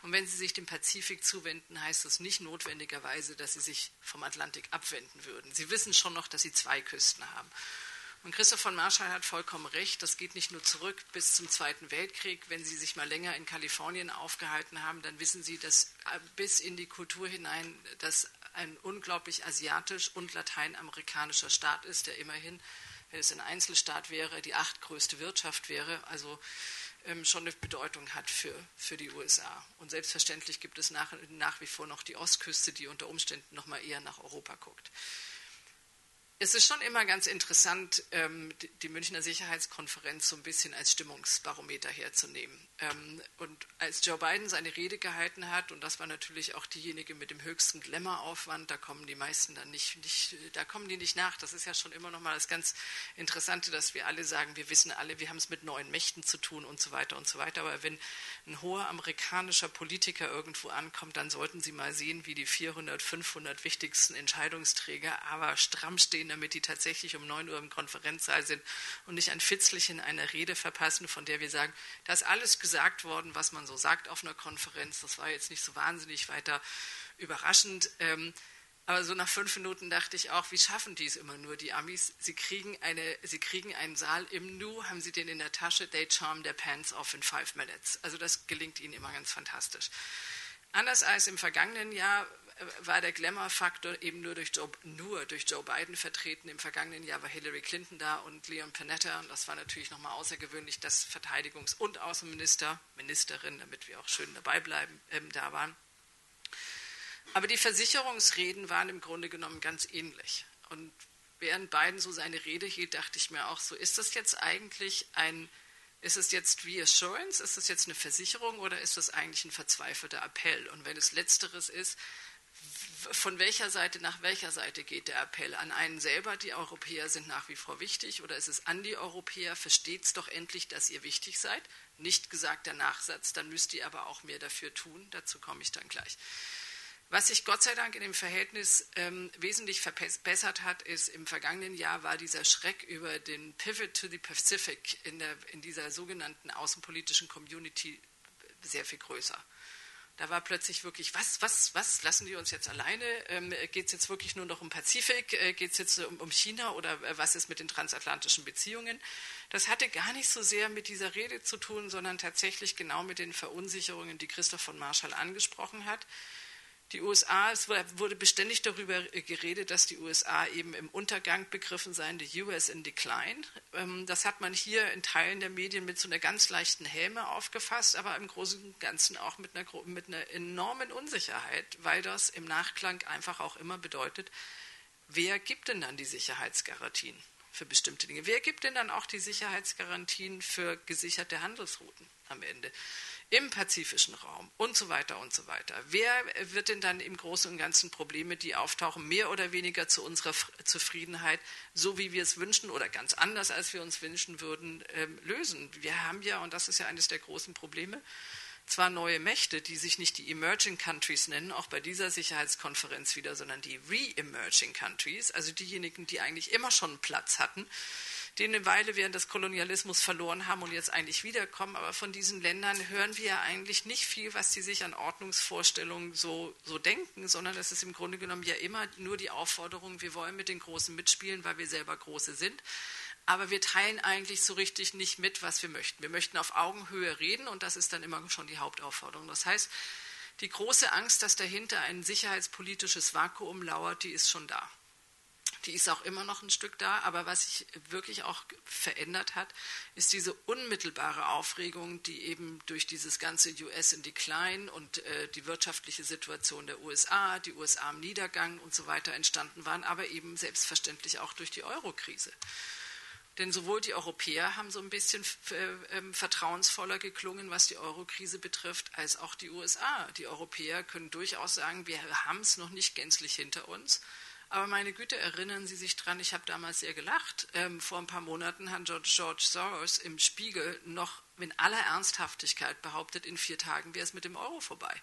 Und wenn sie sich dem Pazifik zuwenden, heißt das nicht notwendigerweise, dass sie sich vom Atlantik abwenden würden. Sie wissen schon noch, dass sie zwei Küsten haben. Und Christoph von Marschall hat vollkommen recht. Das geht nicht nur zurück bis zum Zweiten Weltkrieg. Wenn Sie sich mal länger in Kalifornien aufgehalten haben, dann wissen Sie, dass äh, bis in die Kultur hinein das ein unglaublich asiatisch und lateinamerikanischer Staat ist, der immerhin, wenn es ein Einzelstaat wäre, die achtgrößte Wirtschaft wäre, also ähm, schon eine Bedeutung hat für, für die USA. Und selbstverständlich gibt es nach, nach wie vor noch die Ostküste, die unter Umständen noch mal eher nach Europa guckt. Es ist schon immer ganz interessant, ähm, die Münchner Sicherheitskonferenz so ein bisschen als Stimmungsbarometer herzunehmen. Ähm, und als Joe Biden seine Rede gehalten hat, und das war natürlich auch diejenige mit dem höchsten Glamour-Aufwand, da kommen die meisten dann nicht, nicht, da kommen die nicht nach. Das ist ja schon immer noch mal das ganz Interessante, dass wir alle sagen, wir wissen alle, wir haben es mit neuen Mächten zu tun und so weiter und so weiter. Aber wenn ein hoher amerikanischer Politiker irgendwo ankommt, dann sollten Sie mal sehen, wie die 400, 500 wichtigsten Entscheidungsträger aber stramm stehen, damit die tatsächlich um 9 Uhr im Konferenzsaal sind und nicht ein Fitzelchen einer Rede verpassen, von der wir sagen, da ist alles gesagt worden, was man so sagt auf einer Konferenz. Das war jetzt nicht so wahnsinnig weiter überraschend. Ähm, aber so nach fünf Minuten dachte ich auch, wie schaffen die es immer nur, die Amis? Sie kriegen, eine, sie kriegen einen Saal im Nu, haben sie den in der Tasche, they charm their pants off in five minutes. Also das gelingt ihnen immer ganz fantastisch. Anders als im vergangenen Jahr war der Glamour-Faktor eben nur durch, Joe, nur durch Joe Biden vertreten. Im vergangenen Jahr war Hillary Clinton da und Leon Panetta. Und das war natürlich nochmal außergewöhnlich, dass Verteidigungs- und Außenminister, Ministerin, damit wir auch schön dabei bleiben, ähm, da waren. Aber die Versicherungsreden waren im Grunde genommen ganz ähnlich. Und während Biden so seine Rede hielt, dachte ich mir auch so, ist das jetzt eigentlich ein, ist es jetzt Reassurance, ist das jetzt eine Versicherung oder ist das eigentlich ein verzweifelter Appell? Und wenn es letzteres ist, von welcher Seite nach welcher Seite geht der Appell? An einen selber, die Europäer sind nach wie vor wichtig, oder ist es an die Europäer, versteht es doch endlich, dass ihr wichtig seid? Nicht gesagt der Nachsatz, dann müsst ihr aber auch mehr dafür tun, dazu komme ich dann gleich. Was sich Gott sei Dank in dem Verhältnis ähm, wesentlich verbessert hat, ist, im vergangenen Jahr war dieser Schreck über den Pivot to the Pacific in, der, in dieser sogenannten außenpolitischen Community sehr viel größer. Da war plötzlich wirklich, was, was, was, lassen die uns jetzt alleine? Ähm, Geht es jetzt wirklich nur noch um Pazifik? Äh, Geht es jetzt um, um, China oder äh, was ist mit den transatlantischen Beziehungen? Das hatte gar nicht so sehr mit dieser Rede zu tun, sondern tatsächlich genau mit den Verunsicherungen, die Christoph von Marschall angesprochen hat. Die USA, es wurde beständig darüber geredet, dass die USA eben im Untergang begriffen seien, the US in decline. Ähm, das hat man hier in Teilen der Medien mit so einer ganz leichten Helme aufgefasst, aber im Großen und Ganzen auch mit einer, mit einer enormen Unsicherheit, weil das im Nachklang einfach auch immer bedeutet, wer gibt denn dann die Sicherheitsgarantien für bestimmte Dinge? Wer gibt denn dann auch die Sicherheitsgarantien für gesicherte Handelsrouten am Ende? Im pazifischen Raum und so weiter und so weiter. Wer wird denn dann im Großen und Ganzen Probleme, die auftauchen, mehr oder weniger zu unserer Zufriedenheit, so wie wir es wünschen oder ganz anders, als wir uns wünschen würden, ähm, lösen? Wir haben ja, und das ist ja eines der großen Probleme, zwar neue Mächte, die sich nicht die Emerging Countries nennen, auch bei dieser Sicherheitskonferenz wieder, sondern die Re-Emerging Countries, also diejenigen, die eigentlich immer schon Platz hatten, die eine Weile während des Kolonialismus verloren haben und jetzt eigentlich wiederkommen. Aber von diesen Ländern hören wir eigentlich nicht viel, was sie sich an Ordnungsvorstellungen so, so denken, sondern es ist im Grunde genommen ja immer nur die Aufforderung, wir wollen mit den Großen mitspielen, weil wir selber Große sind. Aber wir teilen eigentlich so richtig nicht mit, was wir möchten. Wir möchten auf Augenhöhe reden und das ist dann immer schon die Hauptaufforderung. Das heißt, die große Angst, dass dahinter ein sicherheitspolitisches Vakuum lauert, die ist schon da. Die ist auch immer noch ein Stück da, aber was sich wirklich auch verändert hat, ist diese unmittelbare Aufregung, die eben durch dieses ganze US in Decline und äh, die wirtschaftliche Situation der USA, die USA im Niedergang und so weiter entstanden waren, aber eben selbstverständlich auch durch die Eurokrise. Denn sowohl die Europäer haben so ein bisschen äh, ähm, vertrauensvoller geklungen, was die Eurokrise betrifft, als auch die USA. Die Europäer können durchaus sagen, wir haben es noch nicht gänzlich hinter uns. Aber meine Güte, erinnern Sie sich dran, ich habe damals sehr gelacht. Ähm, vor ein paar Monaten hat George, Soros im Spiegel noch in aller Ernsthaftigkeit behauptet, in vier Tagen wäre es mit dem Euro vorbei.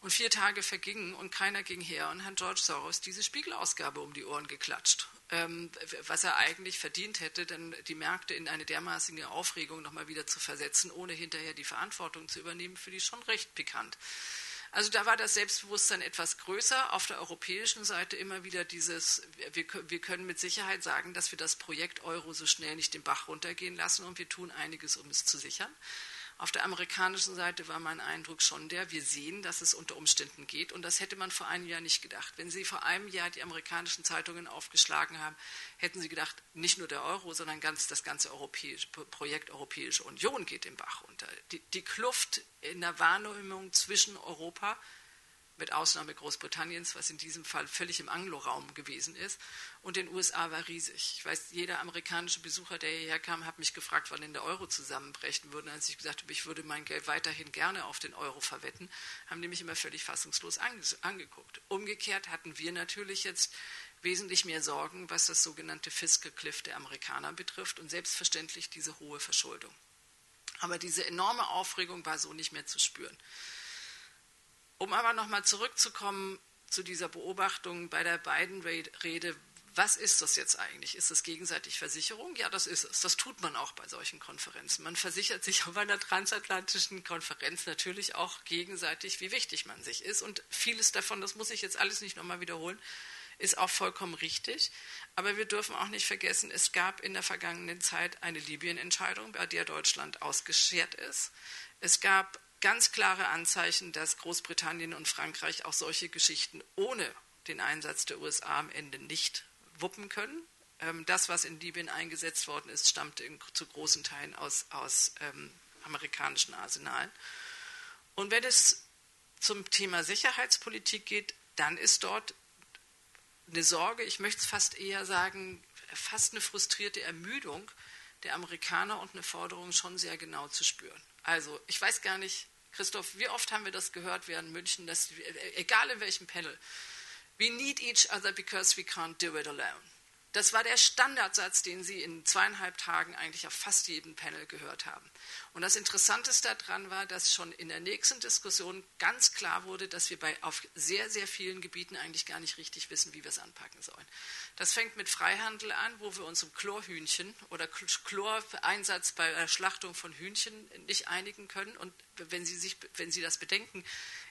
Und vier Tage vergingen und keiner ging her und hat George Soros diese Spiegelausgabe um die Ohren geklatscht. Ähm, was er eigentlich verdient hätte, dann die Märkte in eine dermaßige Aufregung nochmal wieder zu versetzen, ohne hinterher die Verantwortung zu übernehmen, für die schon recht pikant. Also da war das Selbstbewusstsein etwas größer. Auf der europäischen Seite immer wieder dieses, wir, wir, können mit Sicherheit sagen, dass wir das Projekt Euro so schnell nicht den Bach runtergehen lassen und wir tun einiges, um es zu sichern. Auf der amerikanischen Seite war mein Eindruck schon der, wir sehen, dass es unter Umständen geht. Und das hätte man vor einem Jahr nicht gedacht. Wenn Sie vor einem Jahr die amerikanischen Zeitungen aufgeschlagen haben, hätten Sie gedacht, nicht nur der Euro, sondern ganz, das ganze europäische Projekt Europäische Union geht den Bach runter. Die, die Kluft in der Wahrnehmung zwischen Europa mit Ausnahme Großbritanniens, was in diesem Fall völlig im Anglo-Raum gewesen ist. Und den USA war riesig. Ich weiß, jeder amerikanische Besucher, der hierher kam, hat mich gefragt, wann denn der Euro zusammenbrechen würde. Als ich gesagt habe, ich würde mein Geld weiterhin gerne auf den Euro verwetten, haben die mich immer völlig fassungslos angeguckt. Umgekehrt hatten wir natürlich jetzt wesentlich mehr Sorgen, was das sogenannte Fiscal Cliff der Amerikaner betrifft und selbstverständlich diese hohe Verschuldung. Aber diese enorme Aufregung war so nicht mehr zu spüren. Um aber nochmal zurückzukommen zu dieser Beobachtung bei der beiden Rede, was ist das jetzt eigentlich? Ist das gegenseitig Versicherung? Ja, das ist es. Das tut man auch bei solchen Konferenzen. Man versichert sich auf einer transatlantischen Konferenz natürlich auch gegenseitig, wie wichtig man sich ist. Und vieles davon, das muss ich jetzt alles nicht nochmal wiederholen, ist auch vollkommen richtig. Aber wir dürfen auch nicht vergessen, es gab in der vergangenen Zeit eine Libyen-Entscheidung, bei der Deutschland ausgeschert ist. Es gab ganz klare Anzeichen, dass Großbritannien und Frankreich auch solche Geschichten ohne den Einsatz der USA am Ende nicht wuppen können. Ähm, das, was in Libyen eingesetzt worden ist, stammt zu großen Teilen aus, aus ähm, amerikanischen Arsenalen. Und wenn es zum Thema Sicherheitspolitik geht, dann ist dort eine Sorge, ich möchte es fast eher sagen, fast eine frustrierte Ermüdung der Amerikaner und eine Forderung schon sehr genau zu spüren. Also ich weiß gar nicht, Christoph, wie oft haben wir das gehört während München, dass, egal in welchem Panel, we need each other because we can't do it alone. Das war der Standardsatz, den Sie in zweieinhalb Tagen eigentlich auf fast jedem Panel gehört haben. Und das Interessanteste daran war, dass schon in der nächsten Diskussion ganz klar wurde, dass wir bei, auf sehr, sehr vielen Gebieten eigentlich gar nicht richtig wissen, wie wir es anpacken sollen. Das fängt mit Freihandel an, wo wir uns um Chlorhühnchen oder Chloreinsatz bei der Schlachtung von Hühnchen nicht einigen können. Und wenn Sie, sich, wenn Sie das bedenken,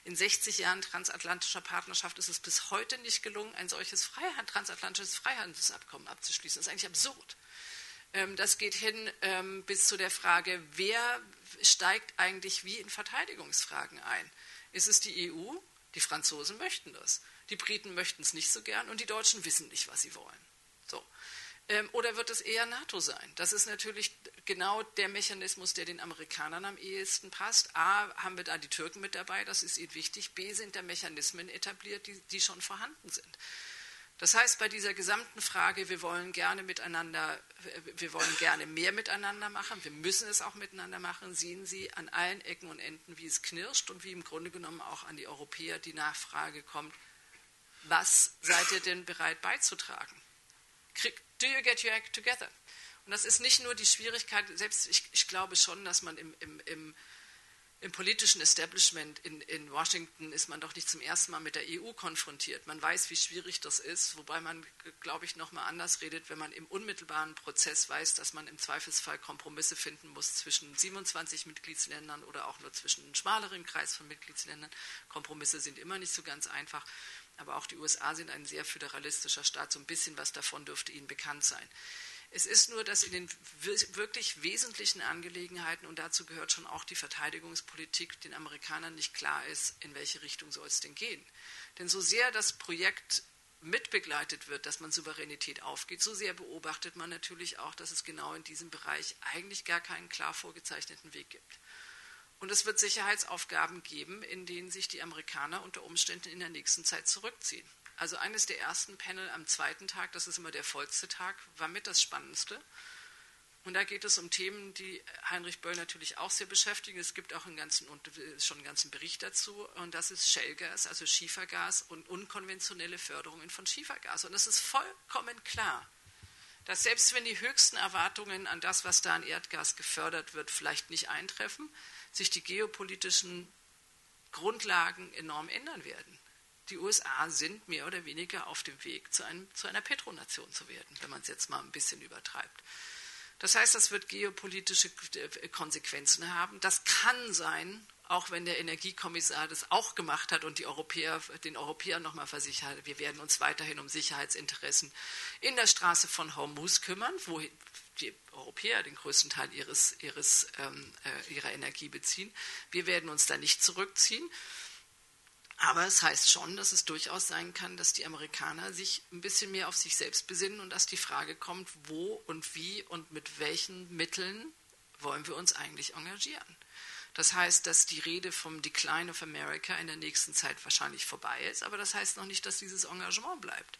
in 60 Jahren transatlantischer Partnerschaft ist es bis heute nicht gelungen, ein solches Freihand, transatlantisches Freihandelsabkommen abzuschließen. Das ist eigentlich absurd. Ähm, das geht hin ähm, bis zu der Frage, wer steigt eigentlich wie in Verteidigungsfragen ein? Ist es die EU? Die Franzosen möchten das. Die Briten möchten es nicht so gern und die Deutschen wissen nicht, was sie wollen. Ähm, oder wird es eher NATO sein? Das ist natürlich genau der Mechanismus, der den Amerikanern am ehesten passt. A, haben wir da die Türken mit dabei, das ist ihnen wichtig. B, sind da Mechanismen etabliert, die, die schon vorhanden sind. Das heißt, bei dieser gesamten Frage, wir wollen gerne miteinander, wir wollen gerne mehr miteinander machen, wir müssen es auch miteinander machen, sehen Sie an allen Ecken und Enden, wie es knirscht und wie im Grunde genommen auch an die Europäer die Nachfrage kommt, was seid ihr denn bereit beizutragen? Do you get your act together? Und das ist nicht nur die Schwierigkeit, selbst ich, ich glaube schon, dass man im, im, im, im politischen Establishment in, in, Washington ist man doch nicht zum ersten Mal mit der EU konfrontiert. Man weiß, wie schwierig das ist, wobei man, glaube ich, noch mal anders redet, wenn man im unmittelbaren Prozess weiß, dass man im Zweifelsfall Kompromisse finden muss zwischen 27 Mitgliedsländern oder auch nur zwischen einem schmaleren Kreis von Mitgliedsländern. Kompromisse sind immer nicht so ganz einfach. Aber auch die USA sind ein sehr föderalistischer Staat. So ein bisschen was davon dürfte Ihnen bekannt sein. Es ist nur, dass in den wirklich wesentlichen Angelegenheiten, und dazu gehört schon auch die Verteidigungspolitik, den Amerikanern nicht klar ist, in welche Richtung soll es denn gehen. Denn so sehr das Projekt mitbegleitet wird, dass man Souveränität aufgeht, so sehr beobachtet man natürlich auch, dass es genau in diesem Bereich eigentlich gar keinen klar vorgezeichneten Weg gibt. Und es wird Sicherheitsaufgaben geben, in denen sich die Amerikaner unter Umständen in der nächsten Zeit zurückziehen. Also eines der ersten Panel am zweiten Tag, das ist immer der vollste Tag, war mit das Spannendste. Und da geht es um Themen, die Heinrich Böll natürlich auch sehr beschäftigen. Es gibt auch einen ganzen, schon einen ganzen Bericht dazu. Und das ist Shellgas, also Schiefergas und unkonventionelle Förderungen von Schiefergas. Und es ist vollkommen klar, dass selbst wenn die höchsten Erwartungen an das, was da an Erdgas gefördert wird, vielleicht nicht eintreffen, sich die geopolitischen Grundlagen enorm ändern werden. Die USA sind mehr oder weniger auf dem Weg, zu, einem, zu einer Petronation zu werden, wenn man es jetzt mal ein bisschen übertreibt. Das heißt, das wird geopolitische äh, Konsequenzen haben. Das kann sein, auch wenn der Energiekommissar das auch gemacht hat und die Europäer, den Europäern nochmal versichert wir werden uns weiterhin um Sicherheitsinteressen in der Straße von Hormuz kümmern, wo die Europäer den größten Teil ihres, ihres, ähm, äh, ihrer Energie beziehen. Wir werden uns da nicht zurückziehen. Aber es heißt schon, dass es durchaus sein kann, dass die Amerikaner sich ein bisschen mehr auf sich selbst besinnen und dass die Frage kommt, wo und wie und mit welchen Mitteln wollen wir uns eigentlich engagieren. Das heißt, dass die Rede vom Decline of America in der nächsten Zeit wahrscheinlich vorbei ist, aber das heißt noch nicht, dass dieses Engagement bleibt.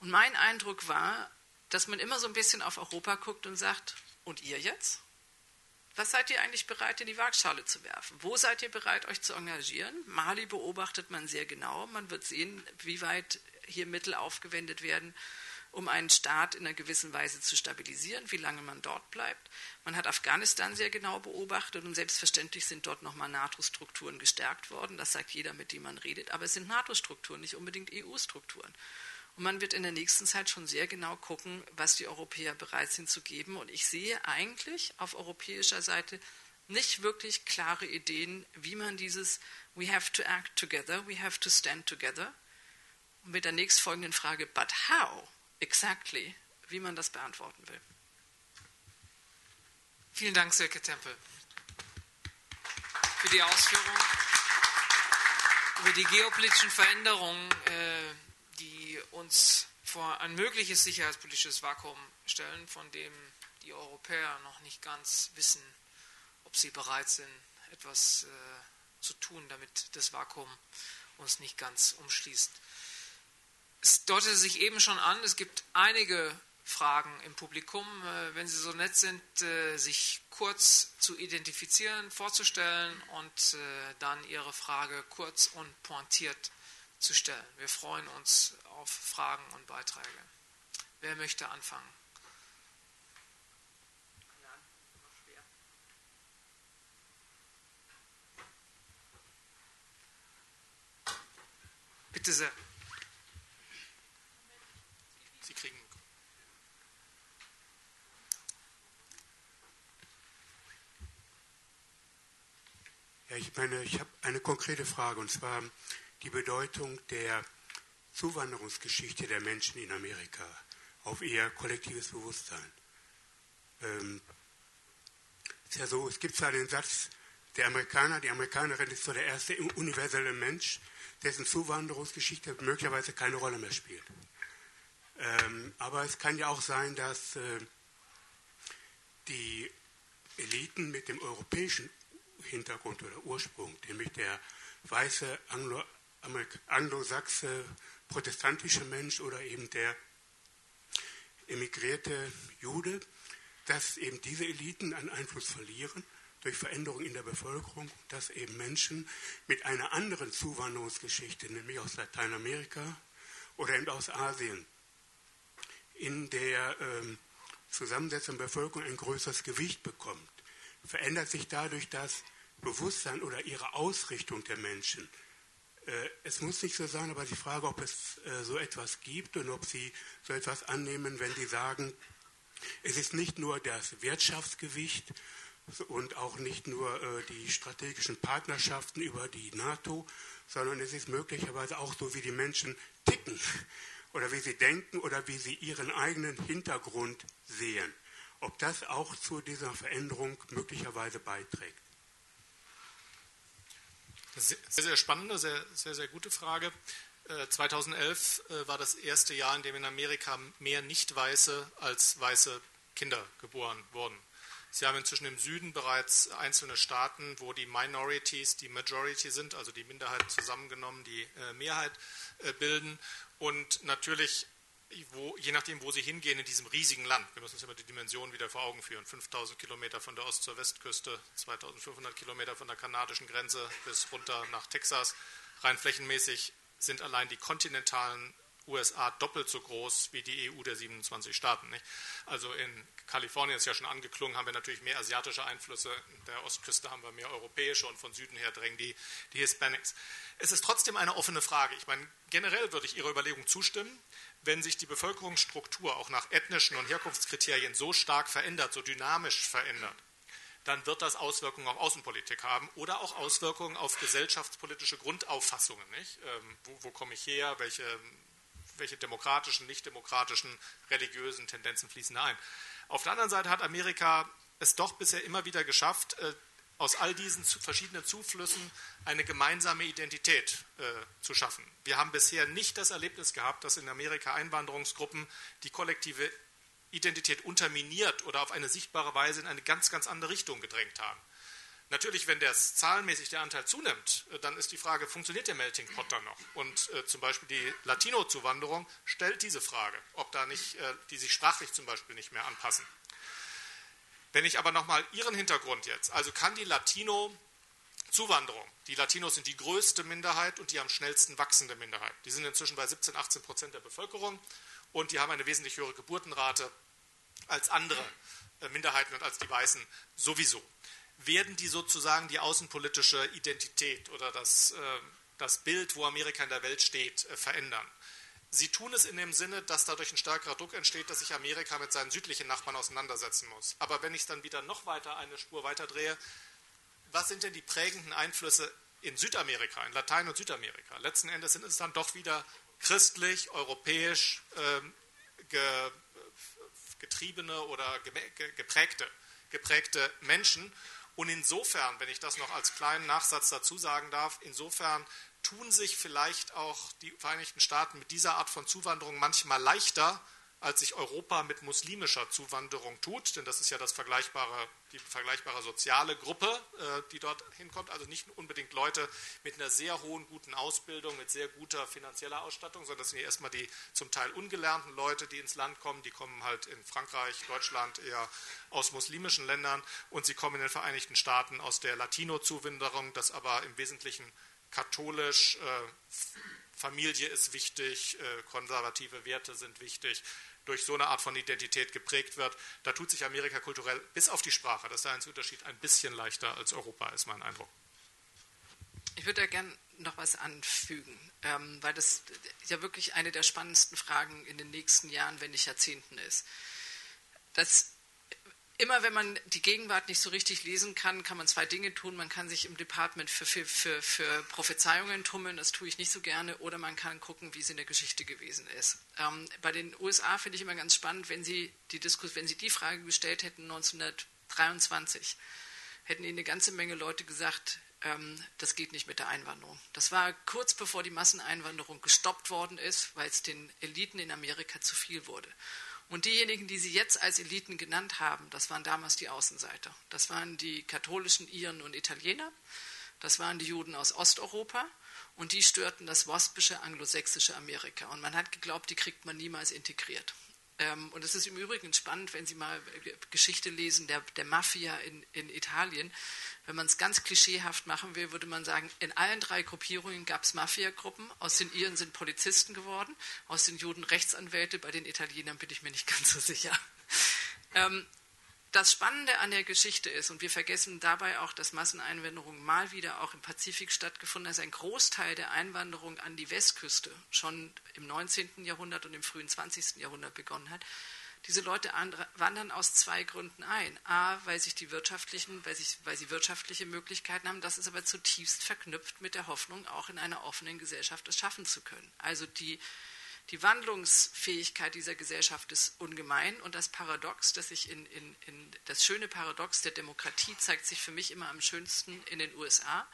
Und mein Eindruck war, dass man immer so ein bisschen auf Europa guckt und sagt, und ihr jetzt? Was seid ihr eigentlich bereit, in die Waagschale zu werfen? Wo seid ihr bereit, euch zu engagieren? Mali beobachtet man sehr genau. Man wird sehen, wie weit hier Mittel aufgewendet werden, um einen Staat in einer gewissen Weise zu stabilisieren, wie lange man dort bleibt. Man hat Afghanistan sehr genau beobachtet und selbstverständlich sind dort nochmal NATO-Strukturen gestärkt worden. Das sagt jeder, mit dem man redet. Aber es sind NATO-Strukturen, nicht unbedingt EU-Strukturen. Und man wird in der nächsten Zeit schon sehr genau gucken, was die Europäer bereit sind zu geben. Und ich sehe eigentlich auf europäischer Seite nicht wirklich klare Ideen, wie man dieses We have to act together, we have to stand together, mit der nächstfolgenden Frage, but how exactly, wie man das beantworten will.
Vielen Dank, Silke Tempel, für die Ausführung über die geopolitischen Veränderungen. Äh, uns vor ein mögliches sicherheitspolitisches Vakuum stellen, von dem die Europäer noch nicht ganz wissen, ob sie bereit sind, etwas äh, zu tun, damit das Vakuum uns nicht ganz umschließt. Es deutete sich eben schon an, es gibt einige Fragen im Publikum. Äh, wenn Sie so nett sind, äh, sich kurz zu identifizieren, vorzustellen und äh, dann Ihre Frage kurz und pointiert zu stellen. Wir freuen uns auf Fragen und Beiträge. Wer möchte anfangen? Bitte sehr.
Sie kriegen.
Ja, ich meine, ich habe eine konkrete Frage und zwar die Bedeutung der Zuwanderungsgeschichte der Menschen in Amerika auf ihr kollektives Bewusstsein. Ähm, ist ja so, es gibt zwar den Satz, der Amerikaner, die Amerikanerin ist so der erste universelle Mensch, dessen Zuwanderungsgeschichte möglicherweise keine Rolle mehr spielt. Ähm, aber es kann ja auch sein, dass äh, die Eliten mit dem europäischen Hintergrund oder Ursprung, nämlich der weiße Anglo Anglo-Sachse protestantische Mensch oder eben der emigrierte Jude, dass eben diese Eliten an Einfluss verlieren durch Veränderungen in der Bevölkerung, dass eben Menschen mit einer anderen Zuwanderungsgeschichte, nämlich aus Lateinamerika oder eben aus Asien, in der ähm, Zusammensetzung der Bevölkerung ein größeres Gewicht bekommt. Verändert sich dadurch das Bewusstsein oder ihre Ausrichtung der Menschen es muss nicht so sein, aber die Frage, ob es äh, so etwas gibt und ob Sie so etwas annehmen, wenn Sie sagen, es ist nicht nur das Wirtschaftsgewicht und auch nicht nur äh, die strategischen Partnerschaften über die NATO, sondern es ist möglicherweise auch so, wie die Menschen ticken oder wie sie denken oder wie sie ihren eigenen Hintergrund sehen. Ob das auch zu dieser Veränderung möglicherweise beiträgt.
Sehr, sehr spannende, sehr, sehr, sehr gute Frage. 2011 äh, war das erste Jahr, in dem in Amerika mehr Nicht-Weiße als weiße Kinder geboren wurden. Sie haben inzwischen im Süden bereits einzelne Staaten, wo die Minorities die Majority sind, also die Minderheit zusammengenommen, die äh, Mehrheit äh, bilden. Und natürlich, wo, je nachdem, wo sie hingehen in diesem riesigen Land, wir müssen uns immer die Dimension wieder vor Augen führen, 5000 Kilometer von der Ost- zur Westküste, 2500 Kilometer von der kanadischen Grenze bis runter nach Texas, rein flächenmäßig sind allein die kontinentalen USA doppelt so groß wie die EU der 27 Staaten. Nicht? Also in Kalifornien ist ja schon angeklungen, haben wir natürlich mehr asiatische Einflüsse, in der Ostküste haben wir mehr europäische und von Süden her drängen die, die Hispanics. Es ist trotzdem eine offene Frage. Ich meine, generell würde ich Ihrer Überlegung zustimmen, wenn sich die Bevölkerungsstruktur auch nach ethnischen und Herkunftskriterien so stark verändert, so dynamisch verändert, dann wird das Auswirkungen auf Außenpolitik haben oder auch Auswirkungen auf gesellschaftspolitische Grundauffassungen. Ähm, wo, wo, komme ich her? Welche, welche demokratischen, nicht demokratischen, religiösen Tendenzen fließen da ein? Auf der anderen Seite hat Amerika es doch bisher immer wieder geschafft, äh, aus all diesen verschiedenen Zuflüssen eine gemeinsame Identität äh, zu schaffen. Wir haben bisher nicht das Erlebnis gehabt, dass in Amerika Einwanderungsgruppen die kollektive Identität unterminiert oder auf eine sichtbare Weise in eine ganz, ganz andere Richtung gedrängt haben. Natürlich, wenn das zahlenmäßig der Anteil zunimmt, äh, dann ist die Frage, funktioniert der Melting Pot dann noch? Und äh, zum Beispiel die Latino-Zuwanderung stellt diese Frage, ob da nicht, äh, die sich sprachlich zum Beispiel nicht mehr anpassen. Wenn ich aber nochmal Ihren Hintergrund jetzt, also kann die Latino-Zuwanderung, die Latinos sind die größte Minderheit und die am schnellsten wachsende Minderheit. Die sind inzwischen bei 17, 18 Prozent der Bevölkerung und die haben eine wesentlich höhere Geburtenrate als andere äh, Minderheiten und als die Weißen sowieso. Werden die sozusagen die außenpolitische Identität oder das, äh, das Bild, wo Amerika in der Welt steht, äh, verändern? Sie tun es in dem Sinne, dass dadurch ein stärkerer Druck entsteht, dass sich Amerika mit seinen südlichen Nachbarn auseinandersetzen muss. Aber wenn ich es dann wieder noch weiter eine Spur weiter drehe, was sind denn die prägenden Einflüsse in Südamerika, in Latein- und Südamerika? Letzten Endes sind es dann doch wieder christlich, europäisch ähm, ge, getriebene oder geprägte, geprägte Menschen. Und insofern, wenn ich das noch als kleinen Nachsatz dazu sagen darf, insofern tun sich vielleicht auch die Vereinigten Staaten mit dieser Art von Zuwanderung manchmal leichter als sich Europa mit muslimischer Zuwanderung tut, denn das ist ja das vergleichbare, die vergleichbare soziale Gruppe, äh, die dort hinkommt, also nicht unbedingt Leute mit einer sehr hohen guten Ausbildung, mit sehr guter finanzieller Ausstattung, sondern das sind ja erstmal die zum Teil ungelernten Leute, die ins Land kommen, die kommen halt in Frankreich, Deutschland eher aus muslimischen Ländern. Und sie kommen in den Vereinigten Staaten aus der Latino-Zuwanderung, das aber im Wesentlichen katholisch, äh, Familie ist wichtig, äh, konservative Werte sind wichtig durch so eine Art von Identität geprägt wird. Da tut sich Amerika kulturell bis auf die Sprache, das ist ein Unterschied, ein bisschen leichter als Europa, ist mein Eindruck.
Ich würde da gerne noch was anfügen, ähm, weil das ja wirklich eine der spannendsten Fragen in den nächsten Jahren, wenn nicht Jahrzehnten ist. Das immer wenn man die Gegenwart nicht so richtig lesen kann, kann man zwei Dinge tun. Man kann sich im Department für, für, für, für Prophezeiungen tummeln, das tue ich nicht so gerne, oder man kann gucken, wie es in der Geschichte gewesen ist. Ähm, bei den USA finde ich immer ganz spannend, wenn Sie, die Diskus wenn Sie die Frage gestellt hätten 1923, hätten Ihnen eine ganze Menge Leute gesagt, ähm, das geht nicht mit der Einwanderung. Das war kurz bevor die Masseneinwanderung gestoppt worden ist, weil es den Eliten in Amerika zu viel wurde. Und diejenigen, die Sie jetzt als Eliten genannt haben, das waren damals die Außenseiter. Das waren die katholischen Iren und Italiener, das waren die Juden aus Osteuropa und die störten das waspische anglosächsische Amerika. Und man hat geglaubt, die kriegt man niemals integriert. Ähm, und es ist im Übrigen spannend, wenn Sie mal Geschichte lesen der, der Mafia in, in Italien. Wenn man es ganz klischeehaft machen will, würde man sagen, in allen drei Gruppierungen gab es Mafia-Gruppen. Aus den Iren sind Polizisten geworden, aus den Juden Rechtsanwälte, bei den Italienern bin ich mir nicht ganz so sicher. Ähm, das Spannende an der Geschichte ist, und wir vergessen dabei auch, dass Masseneinwanderung mal wieder auch im Pazifik stattgefunden hat, ein Großteil der Einwanderung an die Westküste schon im 19. Jahrhundert und im frühen 20. Jahrhundert begonnen hat, diese Leute wandern aus zwei Gründen ein. A, weil, sich die wirtschaftlichen, weil, sich, weil sie wirtschaftliche Möglichkeiten haben. Das ist aber zutiefst verknüpft mit der Hoffnung, auch in einer offenen Gesellschaft es schaffen zu können. Also die, die Wandlungsfähigkeit dieser Gesellschaft ist ungemein und das Paradox, das sich in, in, in das schöne Paradox der Demokratie zeigt sich für mich immer am schönsten in den USA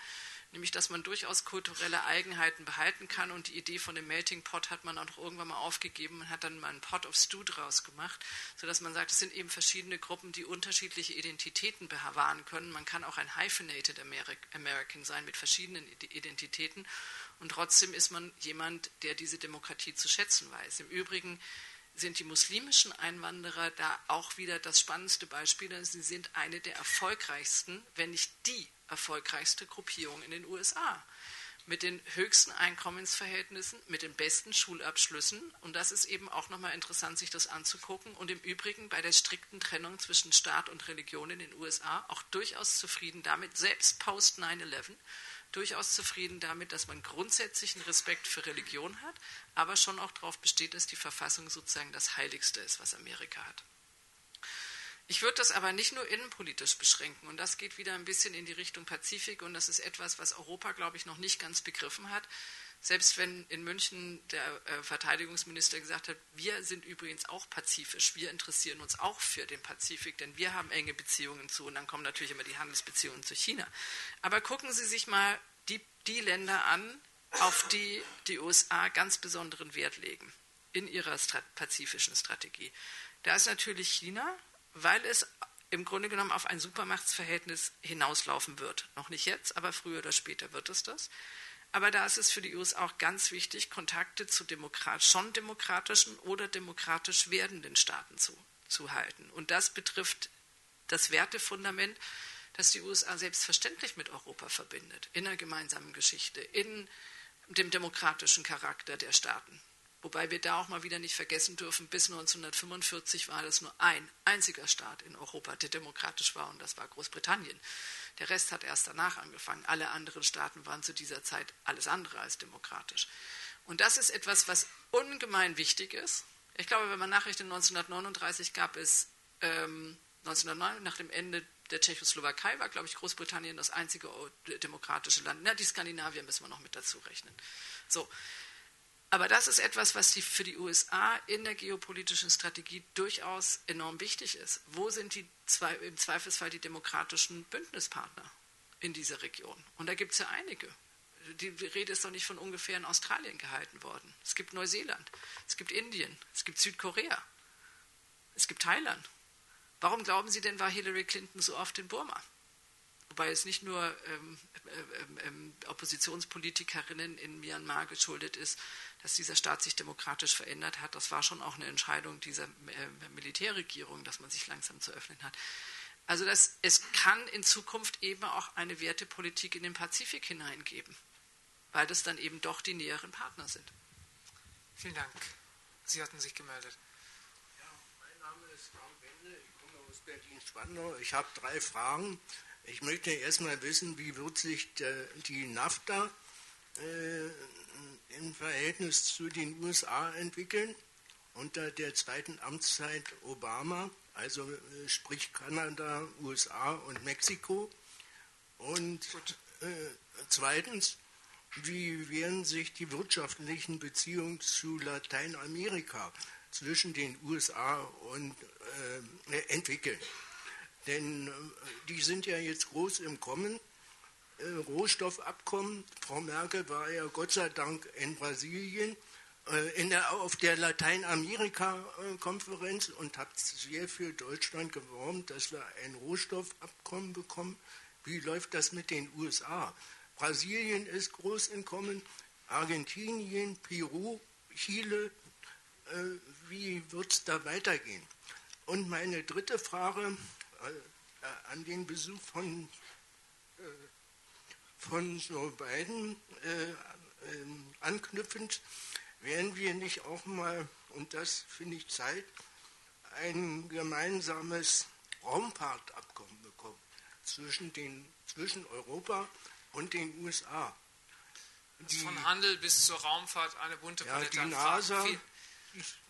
nämlich dass man durchaus kulturelle Eigenheiten behalten kann und die Idee von dem Melting Pot hat man auch irgendwann mal aufgegeben und hat dann mal einen Pot of Stew draus gemacht, sodass man sagt, es sind eben verschiedene Gruppen, die unterschiedliche Identitäten bewahren können. Man kann auch ein hyphenated American sein mit verschiedenen Identitäten und trotzdem ist man jemand, der diese Demokratie zu schätzen weiß. Im Übrigen sind die muslimischen Einwanderer da auch wieder das spannendste Beispiel. Sie sind eine der erfolgreichsten, wenn nicht die erfolgreichste Gruppierung in den USA. Mit den höchsten Einkommensverhältnissen, mit den besten Schulabschlüssen. Und das ist eben auch nochmal interessant, sich das anzugucken. Und im Übrigen bei der strikten Trennung zwischen Staat und Religion in den USA auch durchaus zufrieden damit, selbst post 9-11, durchaus zufrieden damit, dass man grundsätzlichen Respekt für Religion hat, aber schon auch darauf besteht, dass die Verfassung sozusagen das Heiligste ist, was Amerika hat. Ich würde das aber nicht nur innenpolitisch beschränken und das geht wieder ein bisschen in die Richtung Pazifik und das ist etwas, was Europa, glaube ich, noch nicht ganz begriffen hat. Selbst wenn in München der äh, Verteidigungsminister gesagt hat, wir sind übrigens auch pazifisch, wir interessieren uns auch für den Pazifik, denn wir haben enge Beziehungen zu und dann kommen natürlich immer die Handelsbeziehungen zu China. Aber gucken Sie sich mal die, die Länder an, auf die die USA ganz besonderen Wert legen in ihrer pazifischen Strategie. Da ist natürlich China, weil es im Grunde genommen auf ein Supermachtsverhältnis hinauslaufen wird. Noch nicht jetzt, aber früher oder später wird es das. Aber da ist es für die USA auch ganz wichtig, Kontakte zu Demokrat schon demokratischen oder demokratisch werdenden Staaten zu, zu halten. Und das betrifft das Wertefundament, das die USA selbstverständlich mit Europa verbindet, in einer gemeinsamen Geschichte, in dem demokratischen Charakter der Staaten. Wobei wir da auch mal wieder nicht vergessen dürfen, bis 1945 war das nur ein einziger Staat in Europa, der demokratisch war, und das war Großbritannien. Der Rest hat erst danach angefangen. Alle anderen Staaten waren zu dieser Zeit alles andere als demokratisch. Und das ist etwas, was ungemein wichtig ist. Ich glaube, wenn man Nachrichten 1939 gab es ähm, 1909, nach dem Ende der Tschechoslowakei, war, glaube ich, Großbritannien das einzige demokratische Land. Na, die Skandinavier müssen wir noch mit dazu rechnen. So, aber das ist etwas, was für die USA in der geopolitischen Strategie durchaus enorm wichtig ist. Wo sind die zwei, im Zweifelsfall die demokratischen Bündnispartner in dieser Region? Und da gibt es ja einige. Die Rede ist doch nicht von ungefähr in Australien gehalten worden. Es gibt Neuseeland, es gibt Indien, es gibt Südkorea, es gibt Thailand. Warum glauben Sie denn, war Hillary Clinton so oft in Burma? Wobei es nicht nur ähm, äh, ähm, Oppositionspolitikerinnen in Myanmar geschuldet ist, dass dieser Staat sich demokratisch verändert hat. Das war schon auch eine Entscheidung dieser äh, Militärregierung, dass man sich langsam zu öffnen hat. Also das, es kann in Zukunft eben auch eine Wertepolitik in den Pazifik hineingeben, weil das dann eben doch die näheren Partner sind.
Vielen Dank. Sie hatten sich gemeldet.
Ja, mein Name ist Frank Wende, ich komme aus Berlin-Spandau. Ich habe drei Fragen. Ich möchte erstmal wissen, wie wird sich die NAFTA äh, im Verhältnis zu den USA entwickeln unter der zweiten Amtszeit Obama, also äh, sprich Kanada, USA und Mexiko. Und äh, zweitens, wie werden sich die wirtschaftlichen Beziehungen zu Lateinamerika zwischen den USA und, äh, entwickeln? Denn äh, die sind ja jetzt groß im Kommen. Äh, Rohstoffabkommen. Frau Merkel war ja Gott sei Dank in Brasilien äh, in der, auf der Lateinamerika-Konferenz und hat sehr für Deutschland geworben, dass wir ein Rohstoffabkommen bekommen. Wie läuft das mit den USA? Brasilien ist groß im Kommen, Argentinien, Peru, Chile. Wie wird es da weitergehen? Und meine dritte Frage, äh, an den Besuch von, äh, von Joe Biden äh, anknüpfend, werden wir nicht auch mal, und das finde ich Zeit, ein gemeinsames Raumfahrtabkommen bekommen zwischen, den, zwischen Europa und den USA.
Die, Von Handel bis zur Raumfahrt eine bunte
Palette. Ja, die NASA die,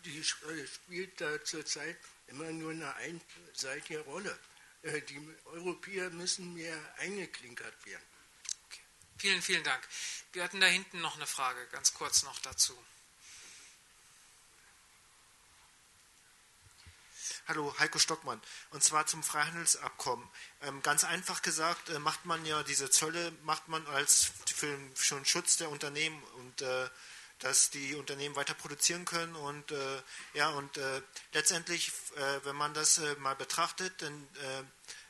die spielt da zurzeit immer nur eine einseitige Rolle. Äh, die Europäer müssen mehr eingeklinkert werden.
Okay. Vielen, vielen Dank. Wir hatten da hinten noch eine Frage, ganz kurz noch dazu.
Hallo, Heiko Stockmann. Und zwar zum Freihandelsabkommen. Ähm, ganz einfach gesagt, äh, macht man ja diese Zölle, macht man als für, für den Schutz der Unternehmen und äh, dass die Unternehmen weiter produzieren können und äh, ja und äh, letztendlich, äh, wenn man das äh, mal betrachtet, dann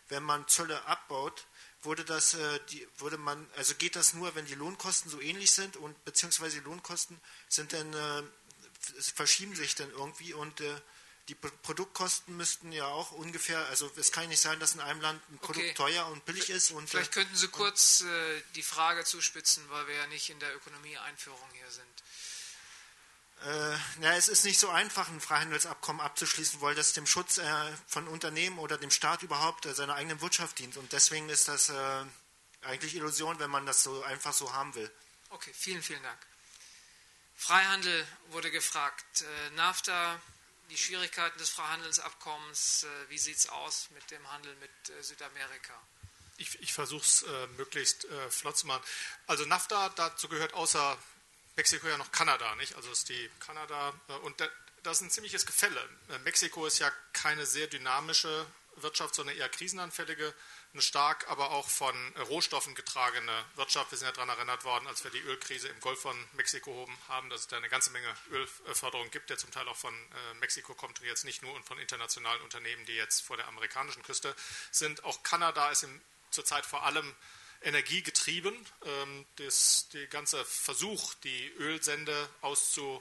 wenn man Zölle abbaut, wurde das, die, wurde man, also geht das nur, wenn die Lohnkosten so ähnlich sind und beziehungsweise die Lohnkosten sind dann verschieben sich dann irgendwie und die Produktkosten müssten ja auch ungefähr, also es kann nicht sein, dass in einem Land ein Produkt okay. teuer und billig ist. Und,
Vielleicht könnten Sie kurz äh, die Frage zuspitzen, weil wir ja nicht in der Ökonomie-Einführung hier sind.
Äh, ja, es ist nicht so einfach, ein Freihandelsabkommen abzuschließen, weil das dem Schutz äh, von Unternehmen oder dem Staat überhaupt äh, seiner eigenen Wirtschaft dient. Und deswegen ist das äh, eigentlich Illusion, wenn man das so einfach so haben will.
Okay, vielen, vielen Dank. Freihandel wurde gefragt. Äh, NAFTA die Schwierigkeiten des Freihandelsabkommens, äh, wie sieht es aus mit dem Handel mit äh, Südamerika?
Ich, ich versuche es äh, möglichst äh, flott zu machen. Also NAFTA, dazu gehört außer Mexiko ja noch Kanada, nicht? Also ist die Kanada äh, und da, das ist ein ziemliches Gefälle. Äh, Mexiko ist ja keine sehr dynamische Wirtschaft, sondern eher krisenanfällige eine stark aber auch von Rohstoffen getragene Wirtschaft. Wir sind ja daran erinnert worden, als wir die Ölkrise im Golf von Mexiko haben, dass es da eine ganze Menge Ölförderung gibt, der zum Teil auch von äh, Mexiko kommt und jetzt nicht nur und von internationalen Unternehmen, die jetzt vor der amerikanischen Küste sind. Auch Kanada ist zurzeit vor allem energiegetrieben. Ähm, das, der ganze Versuch, die Ölsende auszu,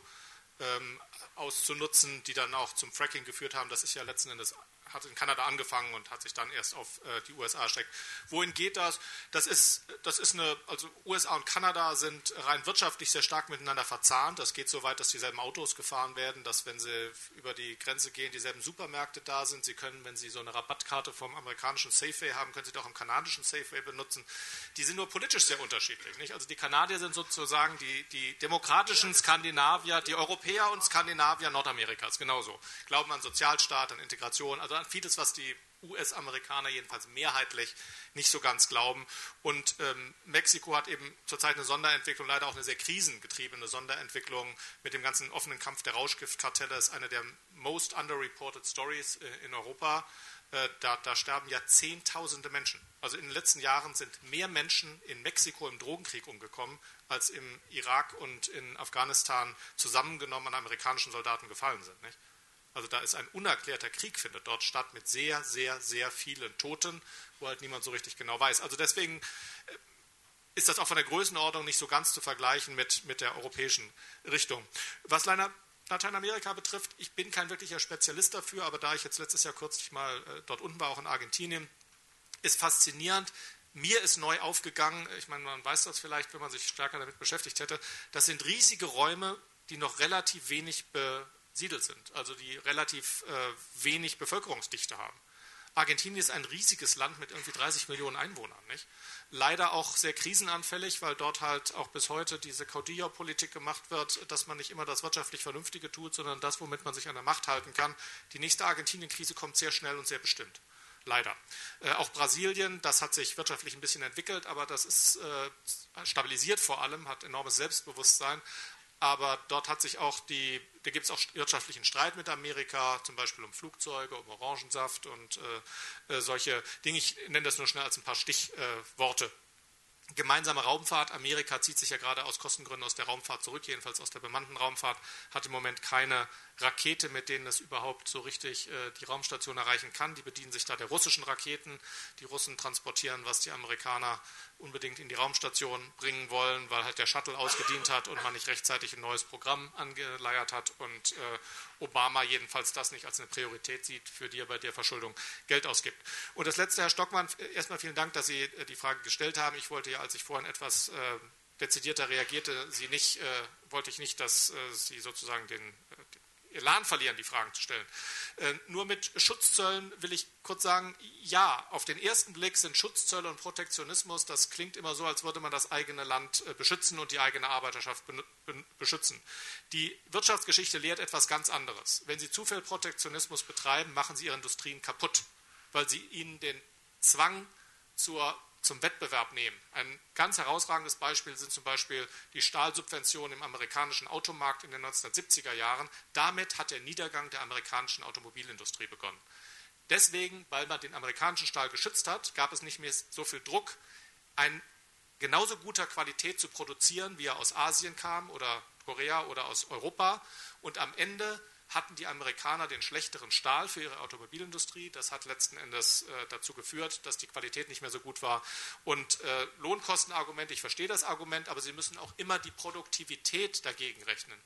ähm, auszunutzen, die dann auch zum Fracking geführt haben, das ist ja letzten Endes hat in Kanada angefangen und hat sich dann erst auf äh, die USA erstreckt. Wohin geht das? Das ist, das ist eine, also USA und Kanada sind rein wirtschaftlich sehr stark miteinander verzahnt. Das geht so weit, dass dieselben Autos gefahren werden, dass wenn sie über die Grenze gehen, dieselben Supermärkte da sind. Sie können, wenn sie so eine Rabattkarte vom amerikanischen Safeway haben, können sie doch im kanadischen Safeway benutzen. Die sind nur politisch sehr unterschiedlich. Nicht? Also die Kanadier sind sozusagen die, die demokratischen Skandinavier, die Europäer und Skandinavier Nordamerikas, genauso. Glauben an Sozialstaat, an Integration, also an vieles, was die US-Amerikaner jedenfalls mehrheitlich nicht so ganz glauben. Und ähm, Mexiko hat eben zurzeit eine Sonderentwicklung, leider auch eine sehr krisengetriebene Sonderentwicklung mit dem ganzen offenen Kampf der Rauschgiftkartelle. Ist eine der most underreported stories äh, in Europa. Äh, da, da, sterben ja Zehntausende Menschen. Also in den letzten Jahren sind mehr Menschen in Mexiko im Drogenkrieg umgekommen, als im Irak und in Afghanistan zusammengenommen an amerikanischen Soldaten gefallen sind. Nicht? Also da ist ein unerklärter Krieg, findet dort statt, mit sehr, sehr, sehr vielen Toten, wo halt niemand so richtig genau weiß. Also deswegen äh, ist das auch von der Größenordnung nicht so ganz zu vergleichen mit, mit der europäischen Richtung. Was Lateinamerika betrifft, ich bin kein wirklicher Spezialist dafür, aber da ich jetzt letztes Jahr kürzlich mal äh, dort unten war, auch in Argentinien, ist faszinierend. Mir ist neu aufgegangen, ich meine, man weiß das vielleicht, wenn man sich stärker damit beschäftigt hätte, das sind riesige Räume, die noch relativ wenig be besiedelt sind, also die relativ äh, wenig Bevölkerungsdichte haben. Argentinien ist ein riesiges Land mit irgendwie 30 Millionen Einwohnern. Nicht? Leider auch sehr krisenanfällig, weil dort halt auch bis heute diese Caudillo-Politik gemacht wird, dass man nicht immer das wirtschaftlich Vernünftige tut, sondern das, womit man sich an der Macht halten kann. Die nächste Argentinien-Krise kommt sehr schnell und sehr bestimmt. Leider. Äh, auch Brasilien, das hat sich wirtschaftlich ein bisschen entwickelt, aber das ist äh, stabilisiert vor allem, hat enormes Selbstbewusstsein, aber dort hat sich auch die, da gibt es auch wirtschaftlichen Streit mit Amerika, zum Beispiel um Flugzeuge, um Orangensaft und äh, äh, solche Dinge. Ich nenne das nur schnell als ein paar Stichworte. Gemeinsame Raumfahrt. Amerika zieht sich ja gerade aus Kostengründen aus der Raumfahrt zurück, jedenfalls aus der bemannten Raumfahrt, hat im Moment keine Rakete, mit denen es überhaupt so richtig äh, die Raumstation erreichen kann. Die bedienen sich da der russischen Raketen. Die Russen transportieren, was die Amerikaner unbedingt in die Raumstation bringen wollen, weil halt der Shuttle ausgedient hat und man nicht rechtzeitig ein neues Programm angeleiert hat und äh, Obama jedenfalls das nicht als eine Priorität sieht, für die er bei der Verschuldung Geld ausgibt. Und das letzte, Herr Stockmann, erstmal vielen Dank, dass Sie äh, die Frage gestellt haben. Ich wollte ja, als ich vorhin etwas äh, dezidierter reagierte, Sie nicht, äh, wollte ich nicht, dass äh, Sie sozusagen den, äh, Elan verlieren, die Fragen zu stellen. Äh, nur mit Schutzzöllen will ich kurz sagen, ja, auf den ersten Blick sind Schutzzölle und Protektionismus, das klingt immer so, als würde man das eigene Land äh, beschützen und die eigene Arbeiterschaft beschützen. Die Wirtschaftsgeschichte lehrt etwas ganz anderes. Wenn Sie zu viel Protektionismus betreiben, machen Sie Ihre Industrien kaputt, weil Sie ihnen den Zwang zur zum Wettbewerb nehmen. Ein ganz herausragendes Beispiel sind zum Beispiel die Stahlsubventionen im amerikanischen Automarkt in den 1970er Jahren. Damit hat der Niedergang der amerikanischen Automobilindustrie begonnen. Deswegen, weil man den amerikanischen Stahl geschützt hat, gab es nicht mehr so viel Druck, ein genauso guter Qualität zu produzieren, wie er aus Asien kam oder Korea oder aus Europa. Und am Ende hatten die Amerikaner den schlechteren Stahl für ihre Automobilindustrie. Das hat letzten Endes äh, dazu geführt, dass die Qualität nicht mehr so gut war. Und äh, Lohnkostenargument, ich verstehe das Argument, aber Sie müssen auch immer die Produktivität dagegen rechnen.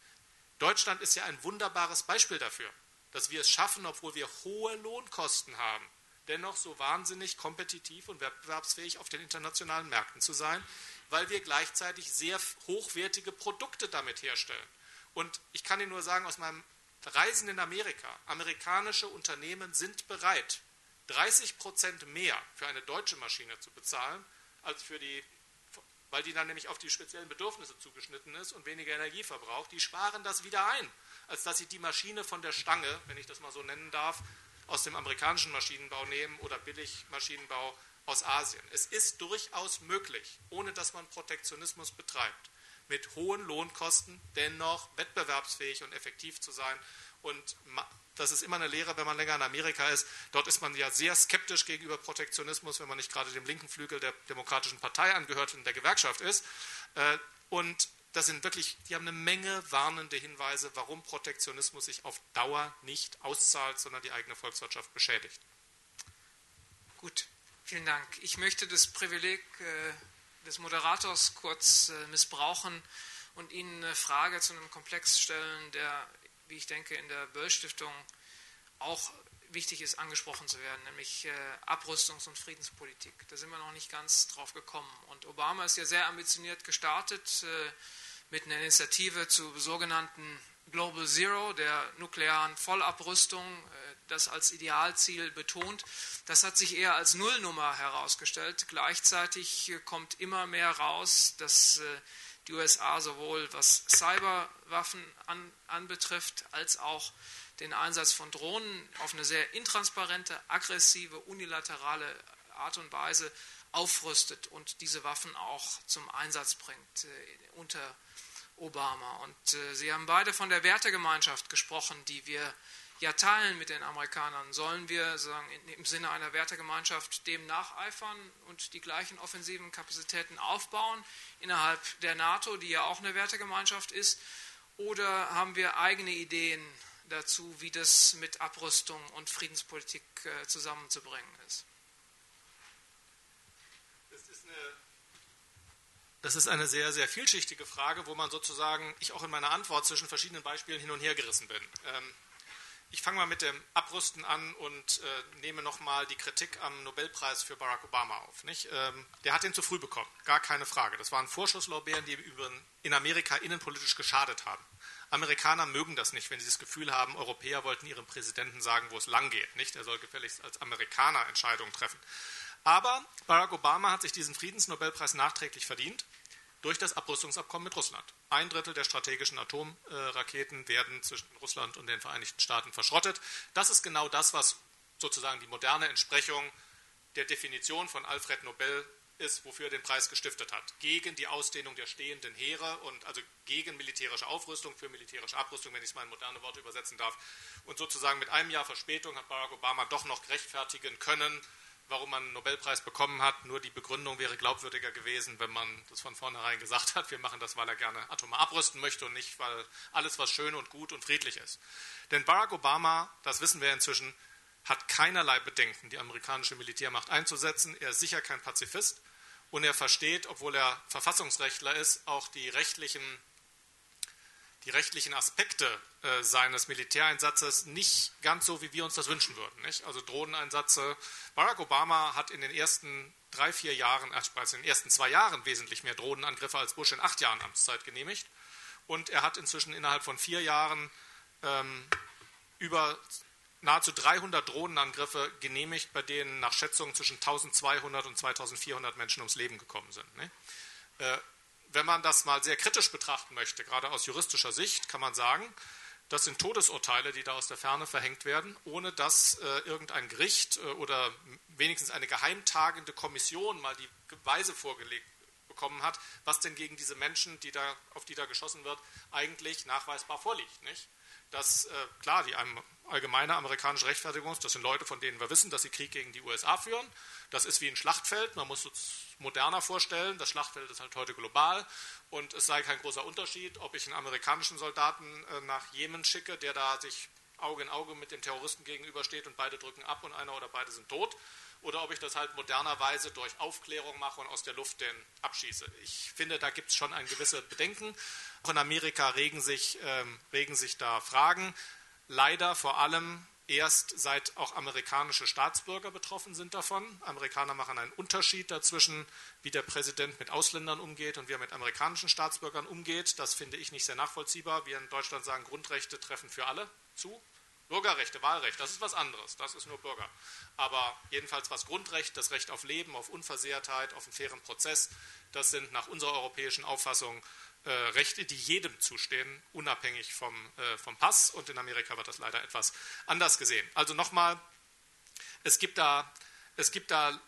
Deutschland ist ja ein wunderbares Beispiel dafür, dass wir es schaffen, obwohl wir hohe Lohnkosten haben, dennoch so wahnsinnig kompetitiv und wettbewerbsfähig auf den internationalen Märkten zu sein, weil wir gleichzeitig sehr hochwertige Produkte damit herstellen. Und ich kann Ihnen nur sagen, aus meinem Reisen in Amerika, amerikanische Unternehmen sind bereit, 30 Prozent mehr für eine deutsche Maschine zu bezahlen, als für die, weil die dann nämlich auf die speziellen Bedürfnisse zugeschnitten ist und weniger Energie verbraucht. Die sparen das wieder ein, als dass sie die Maschine von der Stange, wenn ich das mal so nennen darf, aus dem amerikanischen Maschinenbau nehmen oder Billigmaschinenbau aus Asien. Es ist durchaus möglich, ohne dass man Protektionismus betreibt, mit hohen Lohnkosten dennoch wettbewerbsfähig und effektiv zu sein. Und das ist immer eine Lehre, wenn man länger in Amerika ist. Dort ist man ja sehr skeptisch gegenüber Protektionismus, wenn man nicht gerade dem linken Flügel der Demokratischen Partei angehört und der Gewerkschaft ist. Äh, und das sind wirklich, die haben eine Menge warnende Hinweise, warum Protektionismus sich auf Dauer nicht auszahlt, sondern die eigene Volkswirtschaft beschädigt.
Gut, vielen Dank. Ich möchte das Privileg äh, des Moderators kurz äh, missbrauchen und Ihnen eine Frage zu einem Komplex stellen, der, wie ich denke, in der Böll-Stiftung auch wichtig ist, angesprochen zu werden, nämlich äh, Abrüstungs- und Friedenspolitik. Da sind wir noch nicht ganz drauf gekommen. Und Obama ist ja sehr ambitioniert gestartet äh, mit einer Initiative zu sogenannten Global Zero, der nuklearen Vollabrüstung, das als Idealziel betont. Das hat sich eher als Nullnummer herausgestellt. Gleichzeitig äh, kommt immer mehr raus, dass äh, die USA sowohl was Cyberwaffen an, anbetrifft, als auch den Einsatz von Drohnen auf eine sehr intransparente, aggressive, unilaterale Art und Weise aufrüstet und diese Waffen auch zum Einsatz bringt äh, unter Obama. Und äh, Sie haben beide von der Wertegemeinschaft gesprochen, die wir ja teilen mit den Amerikanern. Sollen wir sagen, im Sinne einer Wertegemeinschaft dem nacheifern und die gleichen offensiven Kapazitäten aufbauen innerhalb der NATO, die ja auch eine Wertegemeinschaft ist? Oder haben wir eigene Ideen dazu, wie das mit Abrüstung und Friedenspolitik äh, zusammenzubringen ist?
Das ist eine sehr, sehr vielschichtige Frage, wo man sozusagen, ich auch in meiner Antwort zwischen verschiedenen Beispielen hin und her gerissen bin. Ähm, ich fange mal mit dem Abrüsten an und äh, nehme nochmal die Kritik am Nobelpreis für Barack Obama auf. Ähm, der hat den zu früh bekommen, gar keine Frage. Das waren Vorschusslorbeeren, die in Amerika innenpolitisch geschadet haben. Amerikaner mögen das nicht, wenn sie das Gefühl haben, Europäer wollten ihrem Präsidenten sagen, wo es lang geht. Nicht? Er soll gefälligst als Amerikaner Entscheidungen treffen. Aber Barack Obama hat sich diesen Friedensnobelpreis nachträglich verdient durch das Abrüstungsabkommen mit Russland. Ein Drittel der strategischen Atomraketen werden zwischen Russland und den Vereinigten Staaten verschrottet. Das ist genau das, was sozusagen die moderne Entsprechung der Definition von Alfred Nobel ist, wofür er den Preis gestiftet hat. Gegen die Ausdehnung der stehenden Heere und also gegen militärische Aufrüstung, für militärische Abrüstung, wenn ich es mal in moderne Worte übersetzen darf. Und sozusagen mit einem Jahr Verspätung hat Barack Obama doch noch rechtfertigen können, warum man einen Nobelpreis bekommen hat. Nur die Begründung wäre glaubwürdiger gewesen, wenn man das von vornherein gesagt hat, wir machen das, weil er gerne atomar abrüsten möchte und nicht, weil alles, was schön und gut und friedlich ist. Denn Barack Obama, das wissen wir inzwischen, hat keinerlei Bedenken, die amerikanische Militärmacht einzusetzen. Er ist sicher kein Pazifist und er versteht, obwohl er Verfassungsrechtler ist, auch die rechtlichen die rechtlichen Aspekte äh, seines Militäreinsatzes nicht ganz so, wie wir uns das wünschen würden. Nicht? Also Drohneneinsätze. Barack Obama hat in den ersten drei, vier Jahren, also in den ersten zwei Jahren wesentlich mehr Drohnenangriffe als Bush in acht Jahren Amtszeit genehmigt. Und er hat inzwischen innerhalb von vier Jahren ähm, über nahezu 300 Drohnenangriffe genehmigt, bei denen nach Schätzungen zwischen 1200 und 2400 Menschen ums Leben gekommen sind. Ne? Äh, wenn man das mal sehr kritisch betrachten möchte, gerade aus juristischer Sicht, kann man sagen, Das sind Todesurteile, die da aus der Ferne verhängt werden, ohne dass äh, irgendein Gericht äh, oder wenigstens eine geheimtagende Kommission mal die Beweise vorgelegt bekommen hat, was denn gegen diese Menschen, die da, auf die da geschossen wird, eigentlich nachweisbar vorliegt. Nicht? Dass, äh, klar, die allgemeine amerikanische Rechtfertigung, das sind Leute, von denen wir wissen, dass sie Krieg gegen die USA führen. Das ist wie ein Schlachtfeld, man muss es moderner vorstellen. Das Schlachtfeld ist halt heute global und es sei kein großer Unterschied, ob ich einen amerikanischen Soldaten äh, nach Jemen schicke, der da sich Auge in Auge mit dem Terroristen gegenübersteht und beide drücken ab und einer oder beide sind tot, oder ob ich das halt modernerweise durch Aufklärung mache und aus der Luft den abschieße. Ich finde, da gibt es schon ein gewisse Bedenken. Auch in Amerika regen sich, ähm, regen sich da Fragen. Leider vor allem erst seit auch amerikanische Staatsbürger betroffen sind davon. Amerikaner machen einen Unterschied dazwischen, wie der Präsident mit Ausländern umgeht und wie er mit amerikanischen Staatsbürgern umgeht. Das finde ich nicht sehr nachvollziehbar. Wir in Deutschland sagen, Grundrechte treffen für alle zu. Bürgerrechte, Wahlrecht, das ist was anderes, das ist nur Bürger. Aber jedenfalls was Grundrecht, das Recht auf Leben, auf Unversehrtheit, auf einen fairen Prozess, das sind nach unserer europäischen Auffassung äh, Rechte, die jedem zustehen, unabhängig vom, äh, vom Pass. Und in Amerika wird das leider etwas anders gesehen. Also nochmal, es gibt da, es gibt da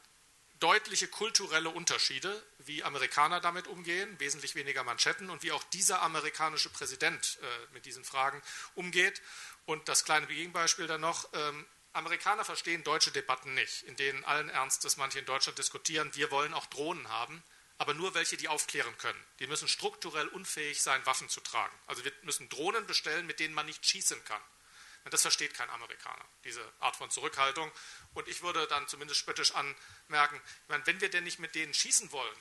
deutliche kulturelle Unterschiede, wie Amerikaner damit umgehen, wesentlich weniger Manschetten und wie auch dieser amerikanische Präsident äh, mit diesen Fragen umgeht. Und das kleine Gegenbeispiel dann noch. Ähm, Amerikaner verstehen deutsche Debatten nicht, in denen allen Ernstes manche in Deutschland diskutieren, wir wollen auch Drohnen haben, aber nur welche, die aufklären können. Die müssen strukturell unfähig sein, Waffen zu tragen. Also wir müssen Drohnen bestellen, mit denen man nicht schießen kann. Und das versteht kein Amerikaner, diese Art von Zurückhaltung. Und ich würde dann zumindest spöttisch anmerken, meine, wenn wir denn nicht mit denen schießen wollen,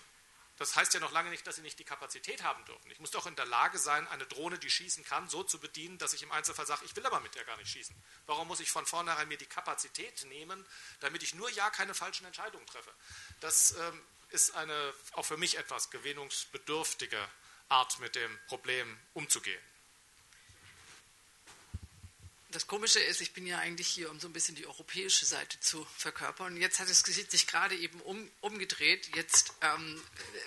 das heißt ja noch lange nicht, dass sie nicht die Kapazität haben dürfen. Ich muss doch in der Lage sein, eine Drohne, die schießen kann, so zu bedienen, dass ich im Einzelfall sage, ich will aber mit der gar nicht schießen. Warum muss ich von vornherein mir die Kapazität nehmen, damit ich nur ja keine falschen Entscheidungen treffe? Das ähm, ist eine auch für mich etwas gewöhnungsbedürftige Art, mit dem Problem umzugehen.
Das Komische ist, ich bin ja eigentlich hier, um so ein bisschen die europäische Seite zu verkörpern. Und jetzt hat es sich gerade eben um, umgedreht. Jetzt ähm,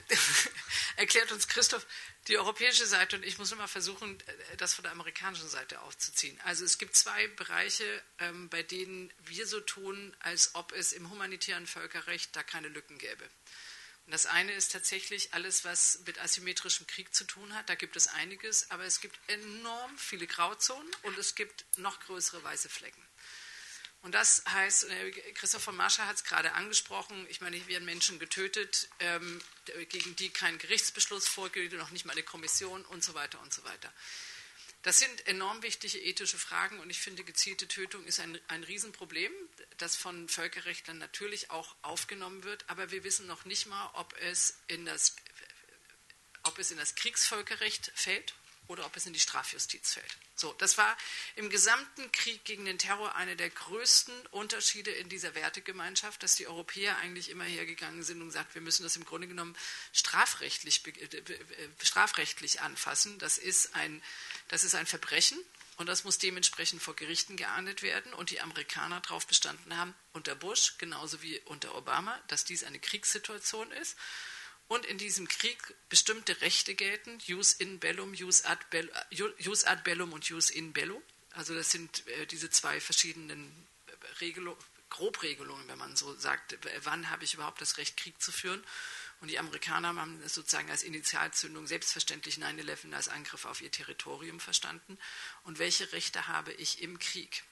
erklärt uns Christoph die europäische Seite und ich muss immer versuchen, das von der amerikanischen Seite aufzuziehen. Also es gibt zwei Bereiche, ähm, bei denen wir so tun, als ob es im humanitären Völkerrecht da keine Lücken gäbe. Das eine ist tatsächlich alles, was mit asymmetrischem Krieg zu tun hat. Da gibt es einiges, aber es gibt enorm viele Grauzonen und es gibt noch größere weiße Flecken. Und das heißt, äh, Christopher Marschall hat es gerade angesprochen, ich meine, hier werden Menschen getötet, ähm, gegen die kein Gerichtsbeschluss vorgilt, noch nicht mal eine Kommission und so weiter und so weiter. Das sind enorm wichtige ethische Fragen und ich finde, gezielte Tötung ist ein, ein Riesenproblem, das von Völkerrechtlern natürlich auch aufgenommen wird, aber wir wissen noch nicht mal, ob es in das, ob es in das Kriegsvölkerrecht fällt oder ob es in die Strafjustiz fällt. So, das war im gesamten Krieg gegen den Terror einer der größten Unterschiede in dieser Wertegemeinschaft, dass die Europäer eigentlich immer hergegangen sind und gesagt, wir müssen das im Grunde genommen strafrechtlich, strafrechtlich anfassen. Das ist, ein, das ist ein Verbrechen und das muss dementsprechend vor Gerichten geahndet werden. Und die Amerikaner darauf bestanden haben, unter Bush genauso wie unter Obama, dass dies eine Kriegssituation ist und in diesem Krieg bestimmte Rechte gelten, jus in bellum, jus ad, bellum, jus ad bellum und jus in bello. Also das sind äh, diese zwei verschiedenen Regelung, Grobregelungen, wenn man so sagt, wann habe ich überhaupt das Recht, Krieg zu führen. Und die Amerikaner haben es sozusagen als Initialzündung selbstverständlich 9-11 als Angriff auf ihr Territorium verstanden. Und welche Rechte habe ich im Krieg?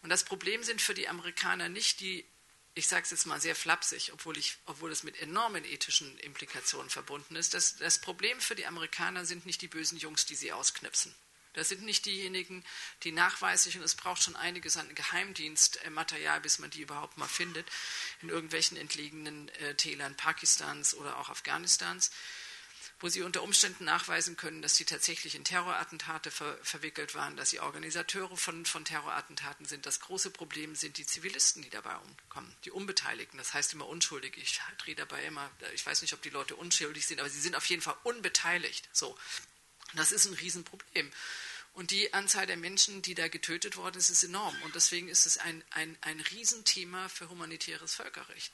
Und das Problem sind für die Amerikaner nicht die ich sage es jetzt mal sehr flapsig, obwohl, ich, obwohl es mit enormen ethischen Implikationen verbunden ist, das, das Problem für die Amerikaner sind nicht die bösen Jungs, die sie ausknipsen. Das sind nicht diejenigen, die nachweislich, und es braucht schon einiges an Geheimdienstmaterial, bis man die überhaupt mal findet, in irgendwelchen entlegenen äh, Tälern Pakistans oder auch Afghanistans, wo sie unter Umständen nachweisen können, dass sie tatsächlich in Terrorattentate ver verwickelt waren, dass sie Organisateure von, von Terrorattentaten sind. Das große Problem sind die Zivilisten, die dabei umkommen, die Unbeteiligten. Das heißt immer unschuldig. Ich drehe dabei immer, ich weiß nicht, ob die Leute unschuldig sind, aber sie sind auf jeden Fall unbeteiligt. So. Das ist ein Riesenproblem. Und die Anzahl der Menschen, die da getötet worden ist, ist enorm. Und deswegen ist es ein, ein, ein Riesenthema für humanitäres Völkerrecht.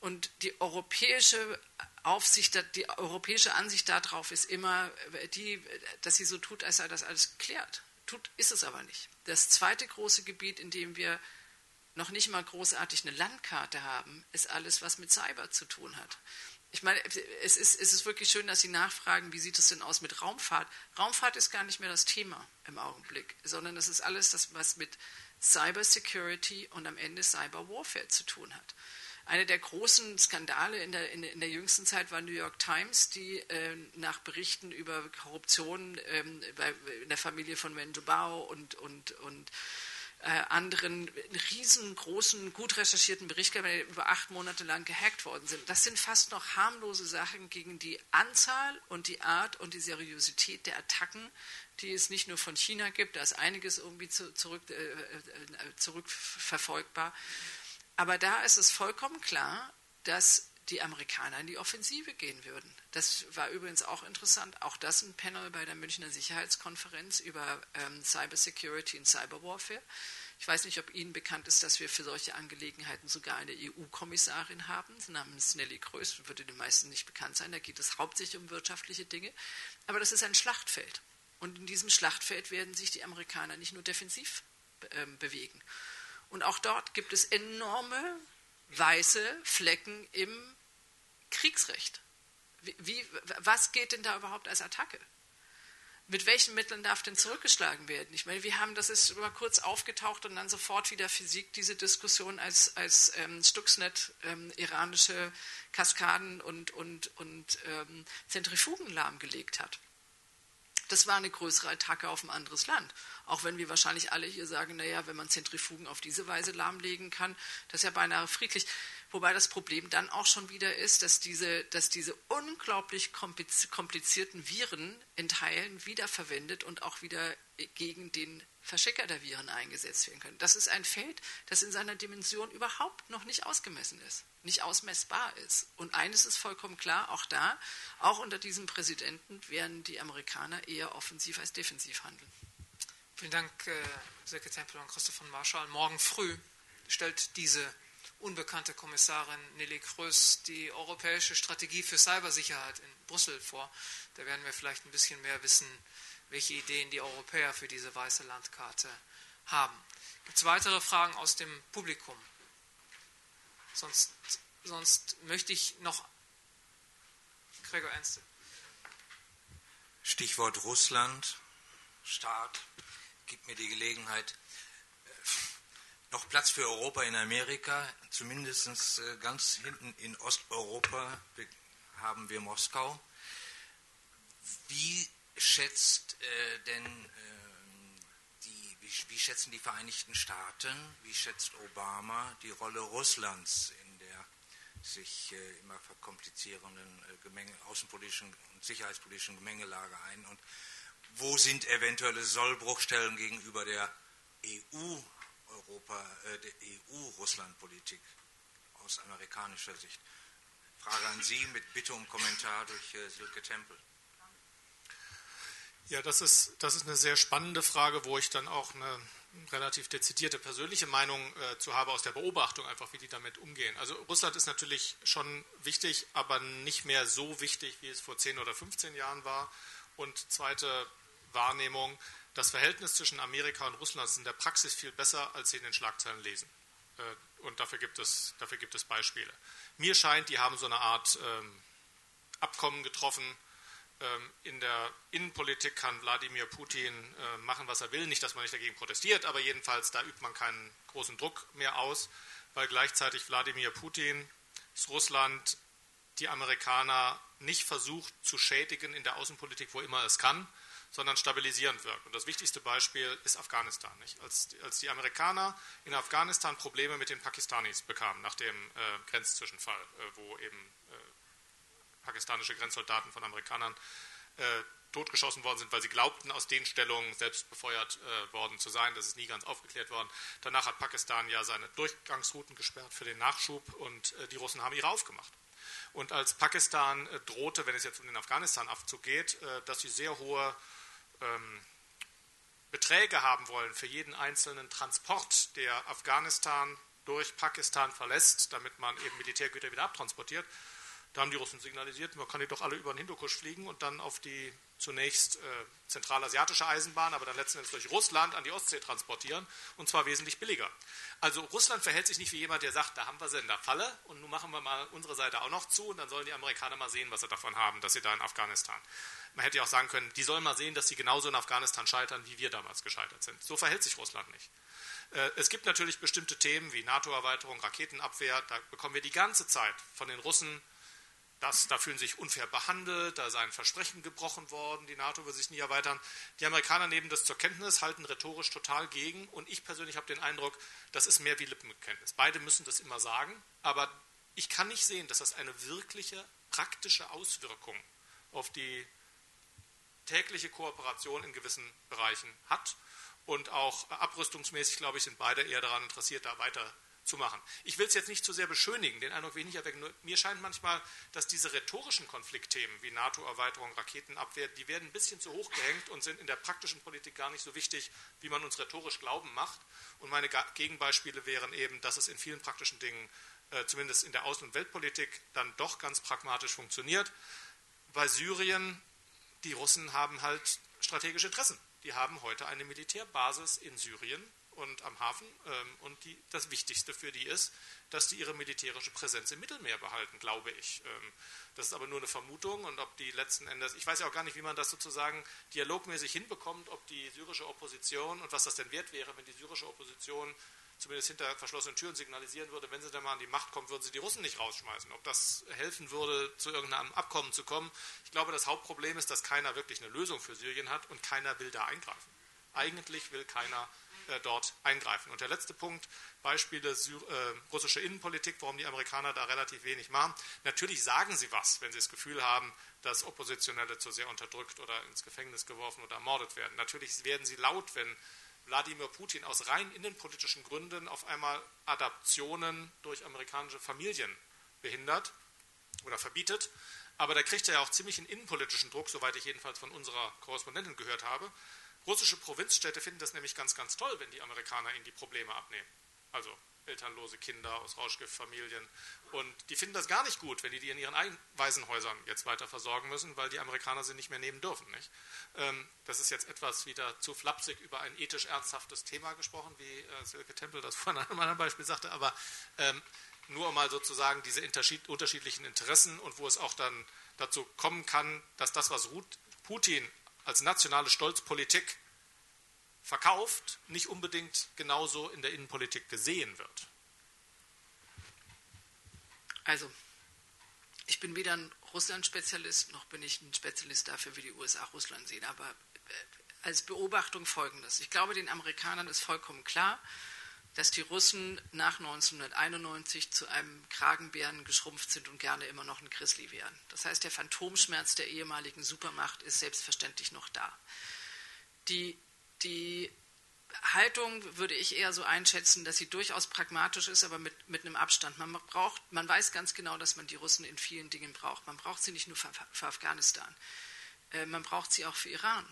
Und die europäische Aufsicht, die europäische Ansicht darauf ist immer die, dass sie so tut, als sei das alles geklärt. Tut, ist es aber nicht. Das zweite große Gebiet, in dem wir noch nicht mal großartig eine Landkarte haben, ist alles, was mit Cyber zu tun hat. Ich meine, es ist, es ist wirklich schön, dass Sie nachfragen, wie sieht es denn aus mit Raumfahrt? Raumfahrt ist gar nicht mehr das Thema im Augenblick, sondern es ist alles das, was mit Cyber Security und am Ende Cyber Warfare zu tun hat. Einer der großen Skandale in der, in, in der jüngsten Zeit war New York Times, die äh, nach Berichten über Korruption ähm, bei, in der Familie von Wenjubao und, und, und anderen riesengroßen, gut recherchierten Bericht gehabt, die über acht Monate lang gehackt worden sind. Das sind fast noch harmlose Sachen gegen die Anzahl und die Art und die Seriosität der Attacken, die es nicht nur von China gibt, da ist einiges irgendwie zu, zurück, äh, äh zurückverfolgbar. Aber da ist es vollkommen klar, dass die Amerikaner in die Offensive gehen würden. Das war übrigens auch interessant. Auch das ein Panel bei der Münchner Sicherheitskonferenz über ähm, Cybersecurity und Cyberwarfare. Ich weiß nicht, ob Ihnen bekannt ist, dass wir für solche Angelegenheiten sogar eine EU-Kommissarin haben, namens Nelly Kröß, würde den meisten nicht bekannt sein. Da geht es hauptsächlich um wirtschaftliche Dinge. Aber das ist ein Schlachtfeld. Und in diesem Schlachtfeld werden sich die Amerikaner nicht nur defensiv äh, bewegen. Und auch dort gibt es enorme weiße Flecken im Kriegsrecht. Wie, wie, was geht denn da überhaupt als Attacke? Mit welchen Mitteln darf denn zurückgeschlagen werden? Ich meine, wir haben, das ist immer kurz aufgetaucht und dann sofort wieder Physik, diese Diskussion, als, als ähm, Stuxnet ähm, iranische Kaskaden und, und, und ähm, Zentrifugen lahmgelegt hat. Das war eine größere Attacke auf ein anderes Land. Auch wenn wir wahrscheinlich alle hier sagen, naja, wenn man Zentrifugen auf diese Weise lahmlegen kann, das ist ja beinahe friedlich. Wobei das Problem dann auch schon wieder ist, dass diese, dass diese unglaublich komplizierten Viren in Teilen wiederverwendet und auch wieder gegen den Verschicker der Viren eingesetzt werden können. Das ist ein Feld, das in seiner Dimension überhaupt noch nicht ausgemessen ist, nicht ausmessbar ist. Und eines ist vollkommen klar, auch da, auch unter diesem Präsidenten werden die Amerikaner eher offensiv als defensiv handeln.
Vielen Dank, äh, Silke Tempel und Christoph von Marschall. Morgen früh stellt diese unbekannte Kommissarin Nelly Kröß die europäische Strategie für Cybersicherheit in Brüssel vor. Da werden wir vielleicht ein bisschen mehr wissen, welche Ideen die Europäer für diese weiße Landkarte haben. Gibt es weitere Fragen aus dem Publikum? Sonst, sonst möchte ich noch. Gregor Ernste.
Stichwort Russland, Staat, gibt mir die Gelegenheit, noch Platz für Europa in Amerika, zumindest äh, ganz hinten in Osteuropa haben wir Moskau. Wie schätzt äh, denn äh, die, wie, schätzen die Vereinigten Staaten, wie schätzt Obama die Rolle Russlands in der sich äh, immer verkomplizierenden Gemenge, außenpolitischen und sicherheitspolitischen Gemengelage ein und wo sind eventuelle Sollbruchstellen gegenüber der EU Europa, äh, der EU-Russland-Politik aus amerikanischer Sicht. Frage an Sie mit Bitte um Kommentar durch äh, Silke Tempel.
Ja, das ist, das ist eine sehr spannende Frage, wo ich dann auch eine relativ dezidierte persönliche Meinung äh, zu habe aus der Beobachtung, einfach wie die damit umgehen. Also Russland ist natürlich schon wichtig, aber nicht mehr so wichtig, wie es vor 10 oder 15 Jahren war. Und zweite Wahrnehmung, das Verhältnis zwischen Amerika und Russland ist in der Praxis viel besser, als Sie in den Schlagzeilen lesen. Äh, und dafür gibt es, dafür gibt es Beispiele. Mir scheint, die haben so eine Art ähm, Abkommen getroffen. Ähm, in der Innenpolitik kann Wladimir Putin äh, machen, was er will. Nicht, dass man nicht dagegen protestiert, aber jedenfalls, da übt man keinen großen Druck mehr aus, weil gleichzeitig Wladimir Putin, Russland, die Amerikaner nicht versucht zu schädigen in der Außenpolitik, wo immer es kann, sondern stabilisierend wirkt. Und das wichtigste Beispiel ist Afghanistan. Nicht? Als, als die Amerikaner in Afghanistan Probleme mit den Pakistanis bekamen nach dem äh, Grenzzwischenfall, äh, wo eben äh, pakistanische Grenzsoldaten von Amerikanern äh, totgeschossen worden sind, weil sie glaubten, aus den Stellungen selbst befeuert äh, worden zu sein. Das ist nie ganz aufgeklärt worden. Danach hat Pakistan ja seine Durchgangsrouten gesperrt für den Nachschub und äh, die Russen haben ihre aufgemacht. Und als Pakistan drohte, wenn es jetzt um den Afghanistan-Abzug geht, dass sie sehr hohe ähm, Beträge haben wollen für jeden einzelnen Transport, der Afghanistan durch Pakistan verlässt, damit man eben Militärgüter wieder abtransportiert, Da haben die Russen signalisiert, man kann die doch alle über den Hindukusch fliegen und dann auf die zunächst äh, zentralasiatische Eisenbahn, aber dann letztendlich durch Russland an die Ostsee transportieren und zwar wesentlich billiger. Also Russland verhält sich nicht wie jemand, der sagt, da haben wir sie in der Falle und nun machen wir mal unsere Seite auch noch zu und dann sollen die Amerikaner mal sehen, was sie davon haben, dass sie da in Afghanistan. Man hätte ja auch sagen können, die sollen mal sehen, dass sie genauso in Afghanistan scheitern, wie wir damals gescheitert sind. So verhält sich Russland nicht. Äh, es gibt natürlich bestimmte Themen wie NATO-Erweiterung, Raketenabwehr, da bekommen wir die ganze Zeit von den Russen das, da fühlen sich unfair behandelt, da seien Versprechen gebrochen worden, die NATO will sich nie erweitern. Die Amerikaner nehmen das zur Kenntnis, halten rhetorisch total gegen und ich persönlich habe den Eindruck, das ist mehr wie Lippenbekenntnis. Beide müssen das immer sagen, aber ich kann nicht sehen, dass das eine wirkliche praktische Auswirkung auf die tägliche Kooperation in gewissen Bereichen hat. Und auch abrüstungsmäßig, glaube ich, sind beide eher daran interessiert, da weiter zu machen. Ich will es jetzt nicht zu sehr beschönigen, den Eindruck will ich nicht erwecken. Nur mir scheint manchmal, dass diese rhetorischen Konfliktthemen wie NATO-Erweiterung, Raketenabwehr, die werden ein bisschen zu hoch gehängt und sind in der praktischen Politik gar nicht so wichtig, wie man uns rhetorisch glauben macht. Und meine Gegenbeispiele wären eben, dass es in vielen praktischen Dingen, äh, zumindest in der Außen- und Weltpolitik, dann doch ganz pragmatisch funktioniert. Bei Syrien, die Russen haben halt strategische Interessen. Die haben heute eine Militärbasis in Syrien und am Hafen. Ähm, und die, das Wichtigste für die ist, dass die ihre militärische Präsenz im Mittelmeer behalten, glaube ich. Ähm, das ist aber nur eine Vermutung und ob die letzten Endes, ich weiß ja auch gar nicht, wie man das sozusagen dialogmäßig hinbekommt, ob die syrische Opposition und was das denn wert wäre, wenn die syrische Opposition zumindest hinter verschlossenen Türen signalisieren würde, wenn sie dann mal an die Macht kommen, würden sie die Russen nicht rausschmeißen. Ob das helfen würde, zu irgendeinem Abkommen zu kommen. Ich glaube, das Hauptproblem ist, dass keiner wirklich eine Lösung für Syrien hat und keiner will da eingreifen. Eigentlich will keiner dort eingreifen. Und der letzte Punkt, Beispiele äh, russische Innenpolitik, warum die Amerikaner da relativ wenig machen. Natürlich sagen sie was, wenn sie das Gefühl haben, dass Oppositionelle zu sehr unterdrückt oder ins Gefängnis geworfen oder ermordet werden. Natürlich werden sie laut, wenn Wladimir Putin aus rein innenpolitischen Gründen auf einmal Adaptionen durch amerikanische Familien behindert oder verbietet. Aber da kriegt er ja auch ziemlich einen innenpolitischen Druck, soweit ich jedenfalls von unserer Korrespondentin gehört habe. Russische Provinzstädte finden das nämlich ganz, ganz toll, wenn die Amerikaner ihnen die Probleme abnehmen. Also elternlose Kinder aus Rauschgiftfamilien. Und die finden das gar nicht gut, wenn die die in ihren Waisenhäusern jetzt weiter versorgen müssen, weil die Amerikaner sie nicht mehr nehmen dürfen. Nicht? Ähm, das ist jetzt etwas wieder zu flapsig über ein ethisch ernsthaftes Thema gesprochen, wie äh, Silke Tempel das vorhin an einem anderen Beispiel sagte, aber ähm, nur mal sozusagen diese unterschiedlichen Interessen und wo es auch dann dazu kommen kann, dass das, was Putin als nationale Stolzpolitik verkauft, nicht unbedingt genauso in der Innenpolitik gesehen wird.
Also, ich bin weder ein Russland-Spezialist, noch bin ich ein Spezialist dafür, wie die USA Russland sehen. Aber äh, als Beobachtung folgendes. Ich glaube, den Amerikanern ist vollkommen klar, dass die Russen nach 1991 zu einem Kragenbären geschrumpft sind und gerne immer noch ein Grizzly wären. Das heißt, der Phantomschmerz der ehemaligen Supermacht ist selbstverständlich noch da. Die, die Haltung würde ich eher so einschätzen, dass sie durchaus pragmatisch ist, aber mit, mit einem Abstand. Man, braucht, man weiß ganz genau, dass man die Russen in vielen Dingen braucht. Man braucht sie nicht nur für, für Afghanistan, äh, man braucht sie auch für Iran.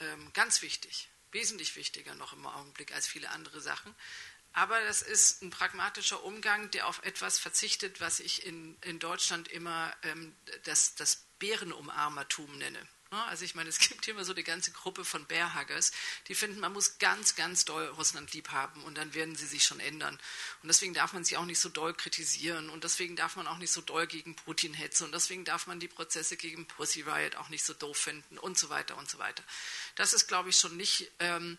Ähm, ganz wichtig, wesentlich wichtiger noch im Augenblick als viele andere Sachen. Aber das ist ein pragmatischer Umgang, der auf etwas verzichtet, was ich in, in Deutschland immer ähm, das, das Bärenumarmertum nenne. Also ich meine, es gibt hier immer so eine ganze Gruppe von Bärhaggers, die finden, man muss ganz, ganz doll Russland lieb haben und dann werden sie sich schon ändern. Und deswegen darf man sie auch nicht so doll kritisieren und deswegen darf man auch nicht so doll gegen Putin hetzen und deswegen darf man die Prozesse gegen Pussy Riot auch nicht so doof finden und so weiter und so weiter. Das ist, glaube ich, schon nicht... Ähm,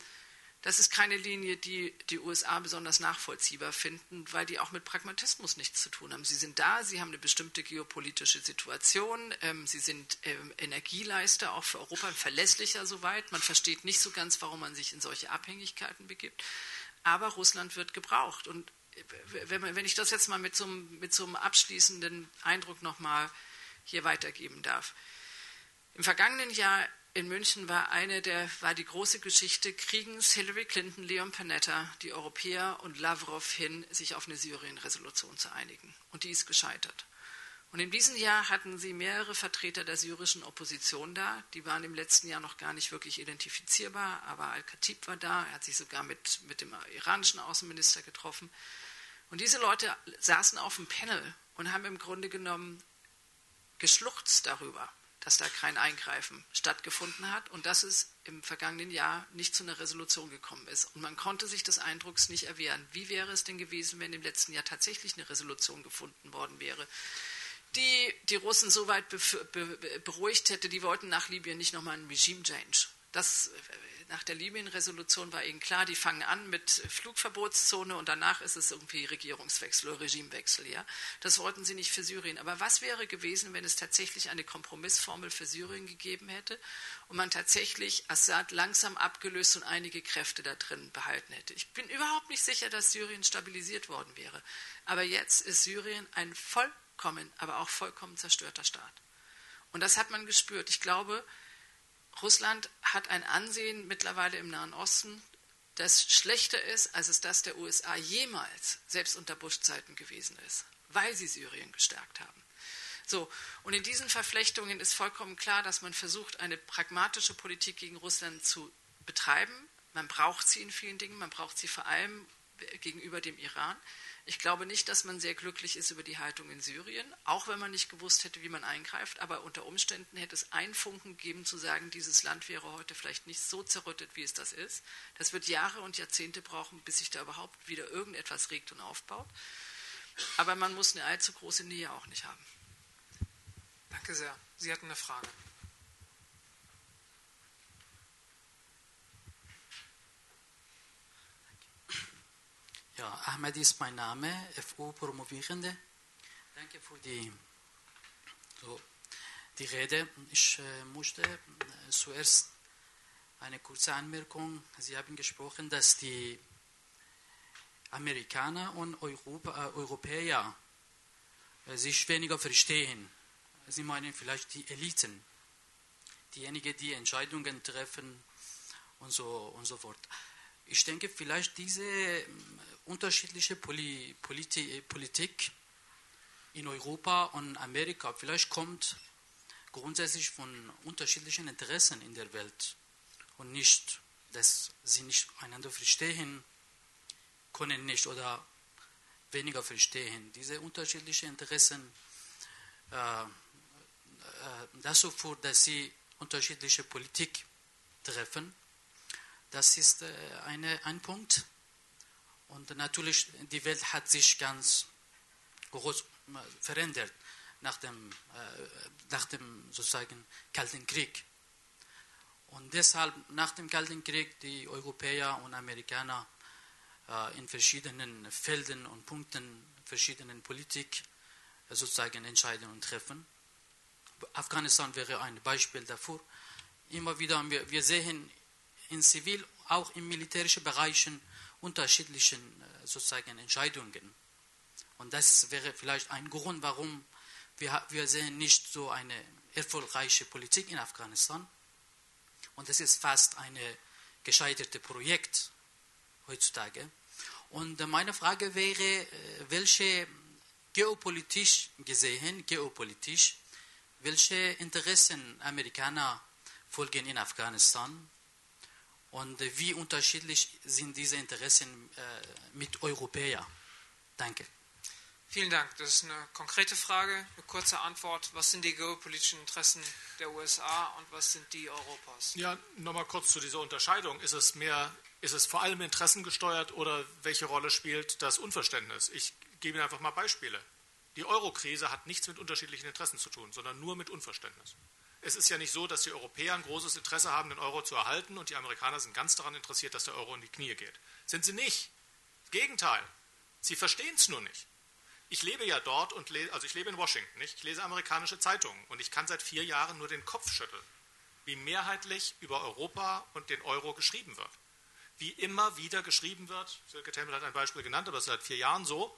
das ist keine Linie, die die USA besonders nachvollziehbar finden, weil die auch mit Pragmatismus nichts zu tun haben. Sie sind da, sie haben eine bestimmte geopolitische Situation, ähm, sie sind ähm, Energieleister, auch für Europa verlässlicher soweit. Man versteht nicht so ganz, warum man sich in solche Abhängigkeiten begibt. Aber Russland wird gebraucht. Und äh, wenn, wenn ich das jetzt mal mit so, einem, mit so einem abschließenden Eindruck nochmal hier weitergeben darf. Im vergangenen Jahr in München war eine der, war die große Geschichte, kriegen es Hillary Clinton, Leon Panetta, die Europäer und Lavrov hin, sich auf eine Syrien-Resolution zu einigen. Und die ist gescheitert. Und in diesem Jahr hatten sie mehrere Vertreter der syrischen Opposition da. Die waren im letzten Jahr noch gar nicht wirklich identifizierbar, aber Al-Khatib war da. Er hat sich sogar mit, mit dem iranischen Außenminister getroffen. Und diese Leute saßen auf dem Panel und haben im Grunde genommen geschluchzt darüber, dass da kein Eingreifen stattgefunden hat und dass es im vergangenen Jahr nicht zu einer Resolution gekommen ist. Und man konnte sich des Eindrucks nicht erwehren. Wie wäre es denn gewesen, wenn im letzten Jahr tatsächlich eine Resolution gefunden worden wäre, die die Russen so weit beruhigt hätte, die wollten nach Libyen nicht nochmal einen Regime-Change. Das nach der Libyen-Resolution war ihnen klar, die fangen an mit Flugverbotszone und danach ist es irgendwie Regierungswechsel oder Regimewechsel. Ja? Das wollten sie nicht für Syrien. Aber was wäre gewesen, wenn es tatsächlich eine Kompromissformel für Syrien gegeben hätte und man tatsächlich Assad langsam abgelöst und einige Kräfte da drin behalten hätte? Ich bin überhaupt nicht sicher, dass Syrien stabilisiert worden wäre. Aber jetzt ist Syrien ein vollkommen, aber auch vollkommen zerstörter Staat. Und das hat man gespürt. Ich glaube, Russland hat ein Ansehen mittlerweile im Nahen Osten, das schlechter ist, als es das der USA jemals, selbst unter Bush-Zeiten gewesen ist, weil sie Syrien gestärkt haben. So, und in diesen Verflechtungen ist vollkommen klar, dass man versucht, eine pragmatische Politik gegen Russland zu betreiben. Man braucht sie in vielen Dingen, man braucht sie vor allem gegenüber dem Iran. Ich glaube nicht, dass man sehr glücklich ist über die Haltung in Syrien, auch wenn man nicht gewusst hätte, wie man eingreift. Aber unter Umständen hätte es einen Funken gegeben, zu sagen, dieses Land wäre heute vielleicht nicht so zerrüttet, wie es das ist. Das wird Jahre und Jahrzehnte brauchen, bis sich da überhaupt wieder irgendetwas regt und aufbaut. Aber man muss eine allzu große Nähe auch nicht haben.
Danke sehr. Sie hatten eine Frage.
Ja, Ahmed ist mein Name, FU-Promovierende. Danke für die, so, die Rede. Ich äh, möchte äh, zuerst eine kurze Anmerkung. Sie haben gesprochen, dass die Amerikaner und Europa, äh, Europäer äh, sich weniger verstehen. Sie meinen vielleicht die Eliten, diejenigen, die Entscheidungen treffen und so, und so fort. Ich denke, vielleicht diese unterschiedliche Poli Politi Politik in Europa und Amerika. Vielleicht kommt grundsätzlich von unterschiedlichen Interessen in der Welt und nicht, dass sie nicht einander verstehen können nicht oder weniger verstehen. Diese unterschiedlichen Interessen äh, äh, dazu führt, dass sie unterschiedliche Politik treffen. Das ist äh, eine, ein Punkt. Und natürlich, die Welt hat sich ganz groß äh, verändert nach dem, äh, nach dem sozusagen Kalten Krieg. Und deshalb nach dem Kalten Krieg die Europäer und Amerikaner äh, in verschiedenen Feldern und Punkten, verschiedenen Politik sozusagen Entscheidungen treffen. Afghanistan wäre ein Beispiel dafür. Immer wieder, wir, wir sehen in zivil, auch in militärischen Bereichen unterschiedlichen äh, sozusagen Entscheidungen. Und das wäre vielleicht ein Grund, warum wir, wir sehen nicht so eine erfolgreiche Politik in Afghanistan. Und das ist fast ein gescheiterte Projekt heutzutage. Und meine Frage wäre, äh, welche geopolitisch gesehen, geopolitisch, welche Interessen Amerikaner folgen in Afghanistan und wie unterschiedlich sind diese Interessen äh, mit Europäern? Danke.
Vielen Dank. Das ist eine konkrete Frage, eine kurze Antwort. Was sind die geopolitischen Interessen der USA und was sind die Europas?
Ja, nochmal kurz zu dieser Unterscheidung. Ist es mehr, ist es vor allem interessengesteuert oder welche Rolle spielt das Unverständnis? Ich gebe Ihnen einfach mal Beispiele. Die Euro-Krise hat nichts mit unterschiedlichen Interessen zu tun, sondern nur mit Unverständnis. Es ist ja nicht so, dass die Europäer ein großes Interesse haben, den Euro zu erhalten und die Amerikaner sind ganz daran interessiert, dass der Euro in die Knie geht. Sind sie nicht. Gegenteil. Sie verstehen es nur nicht. Ich lebe ja dort und lese, also ich lebe in Washington, nicht? ich lese amerikanische Zeitungen und ich kann seit vier Jahren nur den Kopf schütteln, wie mehrheitlich über Europa und den Euro geschrieben wird. Wie immer wieder geschrieben wird, Silke Tempel hat ein Beispiel genannt, aber es ist seit vier Jahren so,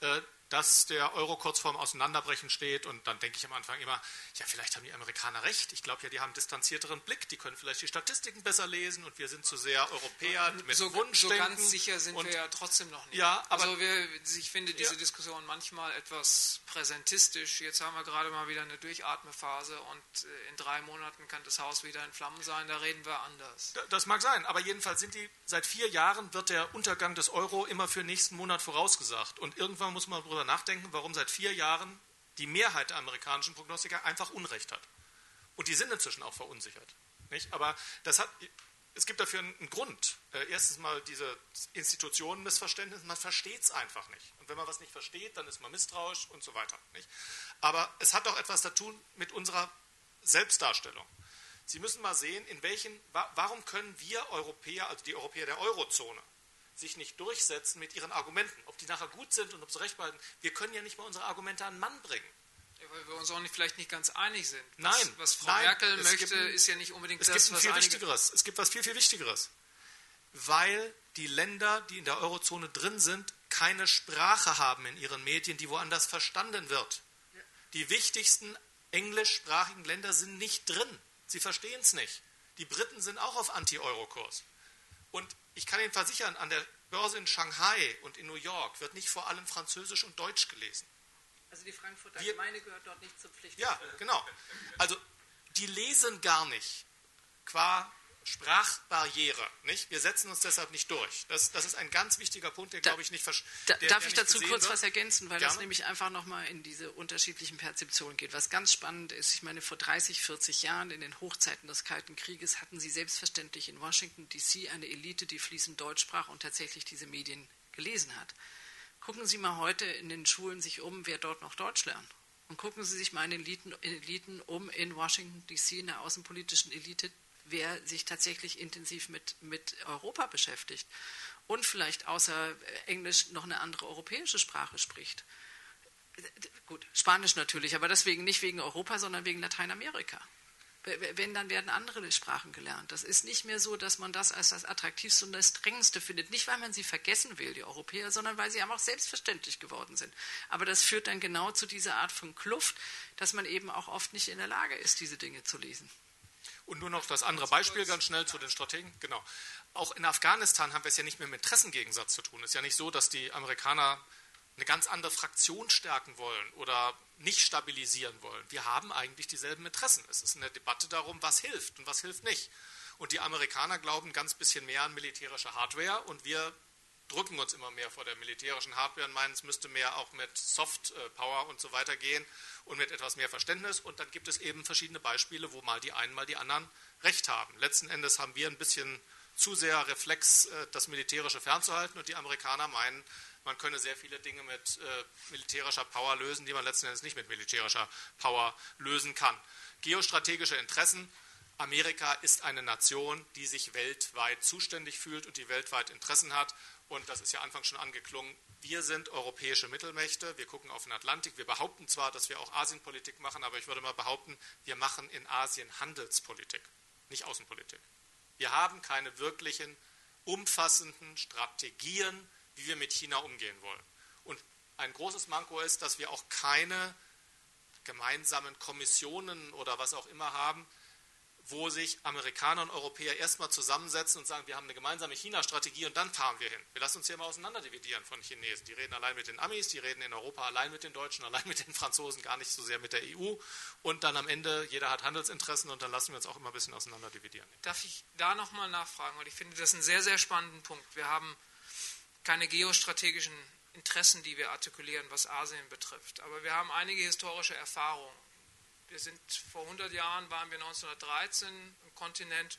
äh, dass der Euro kurz vorm Auseinanderbrechen steht. Und dann denke ich am Anfang immer, ja, vielleicht haben die Amerikaner recht. Ich glaube ja, die haben einen distanzierteren Blick, die können vielleicht die Statistiken besser lesen und wir sind zu sehr Europäer mit
so,
Wunschdenken.
So ganz sicher sind und, wir ja trotzdem noch nicht.
Ja, aber,
also wir, ich finde diese ja. Diskussion manchmal etwas präsentistisch. Jetzt haben wir gerade mal wieder eine Durchatmephase und äh, in drei Monaten kann das Haus wieder in Flammen sein. Da reden wir anders.
Das mag sein, aber jedenfalls sind die, seit vier Jahren wird der Untergang des Euro immer für nächsten Monat vorausgesagt. Und irgendwann muss man darüber nachdenken, warum seit vier Jahren die Mehrheit der amerikanischen Prognostiker einfach Unrecht hat. Und die sind inzwischen auch verunsichert. Nicht? Aber das hat, es gibt dafür einen Grund. Äh, erstens mal diese Institutionenmissverständnis, man versteht es einfach nicht. Und wenn man was nicht versteht, dann ist man misstrauisch und so weiter. Nicht? Aber es hat auch etwas zu tun mit unserer Selbstdarstellung. Sie müssen mal sehen, in welchen, warum können wir Europäer, also die Europäer der Eurozone, sich nicht durchsetzen mit ihren Argumenten, ob die nachher gut sind und ob sie recht behalten. Wir können ja nicht mal unsere Argumente an den Mann bringen.
Ja, weil wir uns auch nicht, vielleicht nicht ganz einig sind.
Was, nein.
Was Frau
nein,
Merkel möchte, gibt, ist ja nicht unbedingt
es
das,
gibt ein
was
viel Wichtigeres. Es gibt was viel, viel Wichtigeres. Weil die Länder, die in der Eurozone drin sind, keine Sprache haben in ihren Medien, die woanders verstanden wird. Die wichtigsten englischsprachigen Länder sind nicht drin. Sie verstehen es nicht. Die Briten sind auch auf Anti-Euro-Kurs. Und ich kann Ihnen versichern, an der Börse in Shanghai und in New York wird nicht vor allem Französisch und Deutsch gelesen.
Also die Frankfurter Wir, Gemeinde gehört dort nicht zur Pflicht.
Ja, genau. Also die lesen gar nicht qua Sprachbarriere. Nicht? Wir setzen uns deshalb nicht durch. Das, das ist ein ganz wichtiger Punkt, der, glaube ich, nicht versteht.
Darf ich dazu kurz wird? was ergänzen, weil Gerne. das nämlich einfach nochmal in diese unterschiedlichen Perzeptionen geht. Was ganz spannend ist, ich meine, vor 30, 40 Jahren, in den Hochzeiten des Kalten Krieges, hatten sie selbstverständlich in Washington DC eine Elite, die fließend Deutsch sprach und tatsächlich diese Medien gelesen hat. Gucken Sie mal heute in den Schulen sich um, wer dort noch Deutsch lernt. Und gucken Sie sich mal in den Eliten, Eliten um in Washington DC, in der außenpolitischen Elite, wer sich tatsächlich intensiv mit, mit Europa beschäftigt und vielleicht außer Englisch noch eine andere europäische Sprache spricht. Gut, Spanisch natürlich, aber deswegen nicht wegen Europa, sondern wegen Lateinamerika. Wenn, dann werden andere Sprachen gelernt. Das ist nicht mehr so, dass man das als das Attraktivste und das Drängendste findet. Nicht, weil man sie vergessen will, die Europäer, sondern weil sie einfach selbstverständlich geworden sind. Aber das führt dann genau zu dieser Art von Kluft, dass man eben auch oft nicht in der Lage ist, diese Dinge zu lesen.
Und nur noch das andere Beispiel ganz schnell zu den Strategen. Genau. Auch in Afghanistan haben wir es ja nicht mehr mit Interessengegensatz zu tun. Es ist ja nicht so, dass die Amerikaner eine ganz andere Fraktion stärken wollen oder nicht stabilisieren wollen. Wir haben eigentlich dieselben Interessen. Es ist eine Debatte darum, was hilft und was hilft nicht. Und die Amerikaner glauben ganz bisschen mehr an militärische Hardware und wir drücken uns immer mehr vor der militärischen Hardware und meinen, es müsste mehr auch mit Soft Power und so weiter gehen und mit etwas mehr Verständnis. Und dann gibt es eben verschiedene Beispiele, wo mal die einen, mal die anderen recht haben. Letzten Endes haben wir ein bisschen zu sehr Reflex, äh, das Militärische fernzuhalten und die Amerikaner meinen, man könne sehr viele Dinge mit äh, militärischer Power lösen, die man letzten Endes nicht mit militärischer Power lösen kann. Geostrategische Interessen. Amerika ist eine Nation, die sich weltweit zuständig fühlt und die weltweit Interessen hat. Und das ist ja anfangs schon angeklungen. Wir sind europäische Mittelmächte. Wir gucken auf den Atlantik. Wir behaupten zwar, dass wir auch Asienpolitik machen, aber ich würde mal behaupten, wir machen in Asien Handelspolitik, nicht Außenpolitik. Wir haben keine wirklichen umfassenden Strategien, wie wir mit China umgehen wollen. Und ein großes Manko ist, dass wir auch keine gemeinsamen Kommissionen oder was auch immer haben, wo sich Amerikaner und Europäer erstmal zusammensetzen und sagen, wir haben eine gemeinsame China-Strategie und dann fahren wir hin. Wir lassen uns hier mal auseinanderdividieren von Chinesen. Die reden allein mit den Amis, die reden in Europa allein mit den Deutschen, allein mit den Franzosen, gar nicht so sehr mit der EU. Und dann am Ende, jeder hat Handelsinteressen und dann lassen wir uns auch immer ein bisschen auseinanderdividieren.
Darf ich da nochmal nachfragen? Weil ich finde das einen sehr, sehr spannenden Punkt. Wir haben keine geostrategischen Interessen, die wir artikulieren, was Asien betrifft. Aber wir haben einige historische Erfahrungen. Wir sind vor 100 Jahren waren wir 1913 im Kontinent,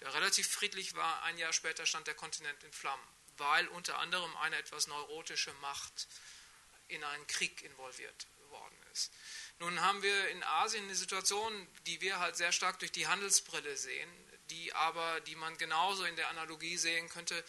der relativ friedlich war. Ein Jahr später stand der Kontinent in Flammen, weil unter anderem eine etwas neurotische Macht in einen Krieg involviert worden ist. Nun haben wir in Asien eine Situation, die wir halt sehr stark durch die Handelsbrille sehen, die aber, die man genauso in der Analogie sehen könnte,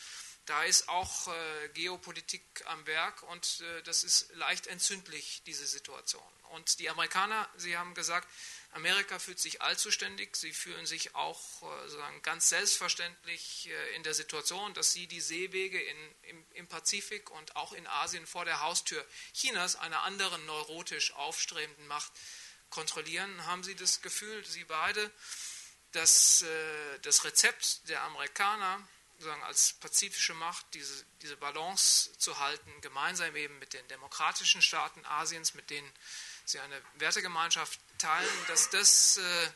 da ist auch äh, Geopolitik am Werk und äh, das ist leicht entzündlich, diese Situation. Und die Amerikaner, Sie haben gesagt, Amerika fühlt sich allzuständig, sie fühlen sich auch äh, ganz selbstverständlich äh, in der Situation, dass sie die Seewege in, im, im, Pazifik und auch in Asien vor der Haustür Chinas, einer anderen neurotisch aufstrebenden Macht, kontrollieren. Haben Sie das Gefühl, Sie beide, dass äh, das Rezept der Amerikaner, sozusagen als pazifische Macht diese, diese Balance zu halten, gemeinsam eben mit den demokratischen Staaten Asiens, mit denen sie eine Wertegemeinschaft teilen, dass das äh,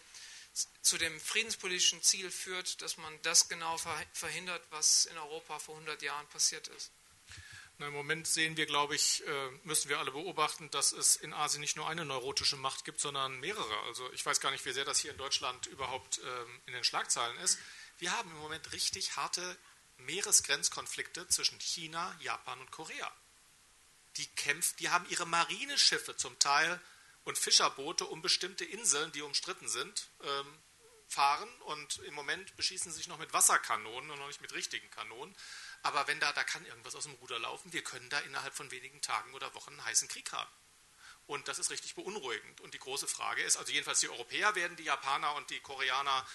zu dem friedenspolitischen Ziel führt, dass man das genau verhindert, was in Europa vor 100 Jahren passiert ist.
Na, Im Moment sehen wir, glaube ich, äh, müssen wir alle beobachten, dass es in Asien nicht nur eine neurotische Macht gibt, sondern mehrere. Also ich weiß gar nicht, wie sehr das hier in Deutschland überhaupt ähm, in den Schlagzeilen ist. Wir haben im Moment richtig harte Meeresgrenzkonflikte zwischen China, Japan und Korea. Die kämpfen, die haben ihre Marineschiffe zum Teil und Fischerboote um bestimmte Inseln, die umstritten sind, ähm, fahren und im Moment beschießen sie sich noch mit Wasserkanonen und noch nicht mit richtigen Kanonen. Aber wenn da, da kann irgendwas aus dem Ruder laufen, wir können da innerhalb von wenigen Tagen oder Wochen einen heißen Krieg haben. Und das ist richtig beunruhigend. Und die große Frage ist, also jedenfalls die Europäer werden die Japaner und die Koreaner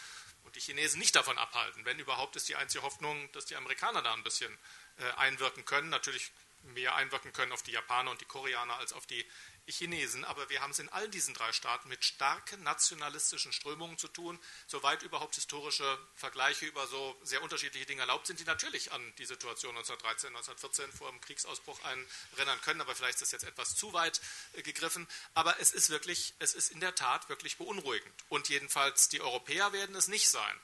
und die Chinesen nicht davon abhalten. Wenn überhaupt ist die einzige Hoffnung, dass die Amerikaner da ein bisschen äh, einwirken können. Natürlich mehr einwirken können auf die Japaner und die Koreaner als auf die Chinesen, aber wir haben es in all diesen drei Staaten mit starken nationalistischen Strömungen zu tun, soweit überhaupt historische Vergleiche über so sehr unterschiedliche Dinge erlaubt sind, die natürlich an die Situation 1913, 1914 vor dem Kriegsausbruch erinnern können, aber vielleicht ist das jetzt etwas zu weit äh, gegriffen. Aber es ist wirklich, es ist in der Tat wirklich beunruhigend. Und jedenfalls die Europäer werden es nicht sein.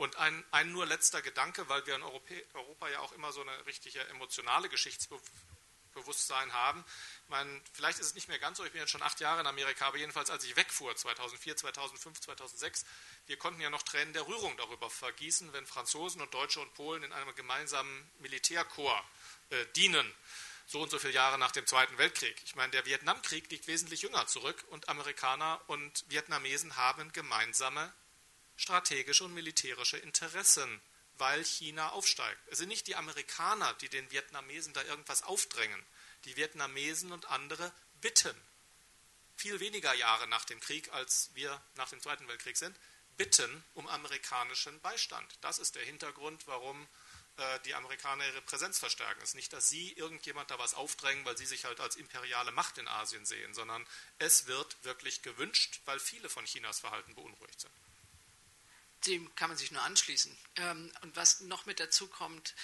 Und ein, ein nur letzter Gedanke, weil wir in Europa, Europa ja auch immer so eine richtige emotionale Geschichtsbewusstsein haben meine, vielleicht ist es nicht mehr ganz so, ich bin jetzt schon acht Jahre in Amerika, aber jedenfalls als ich wegfuhr, 2004, 2005, 2006, wir konnten ja noch Tränen der Rührung darüber vergießen, wenn Franzosen und Deutsche und Polen in einem gemeinsamen Militärkorps äh, dienen, so und so viele Jahre nach dem Zweiten Weltkrieg. Ich meine, der Vietnamkrieg liegt wesentlich jünger zurück und Amerikaner und Vietnamesen haben gemeinsame strategische und militärische Interessen, weil China aufsteigt. Es sind nicht die Amerikaner, die den Vietnamesen da irgendwas aufdrängen die Vietnamesen und andere bitten, viel weniger Jahre nach dem Krieg, als wir nach dem Zweiten Weltkrieg sind, bitten um amerikanischen Beistand. Das ist der Hintergrund, warum äh, die Amerikaner ihre Präsenz verstärken. Es ist nicht, dass sie irgendjemand da was aufdrängen, weil sie sich halt als imperiale Macht in Asien sehen, sondern es wird wirklich gewünscht, weil viele von Chinas Verhalten beunruhigt sind.
Dem kann man sich nur anschließen. Ähm, und was noch mit dazu kommt,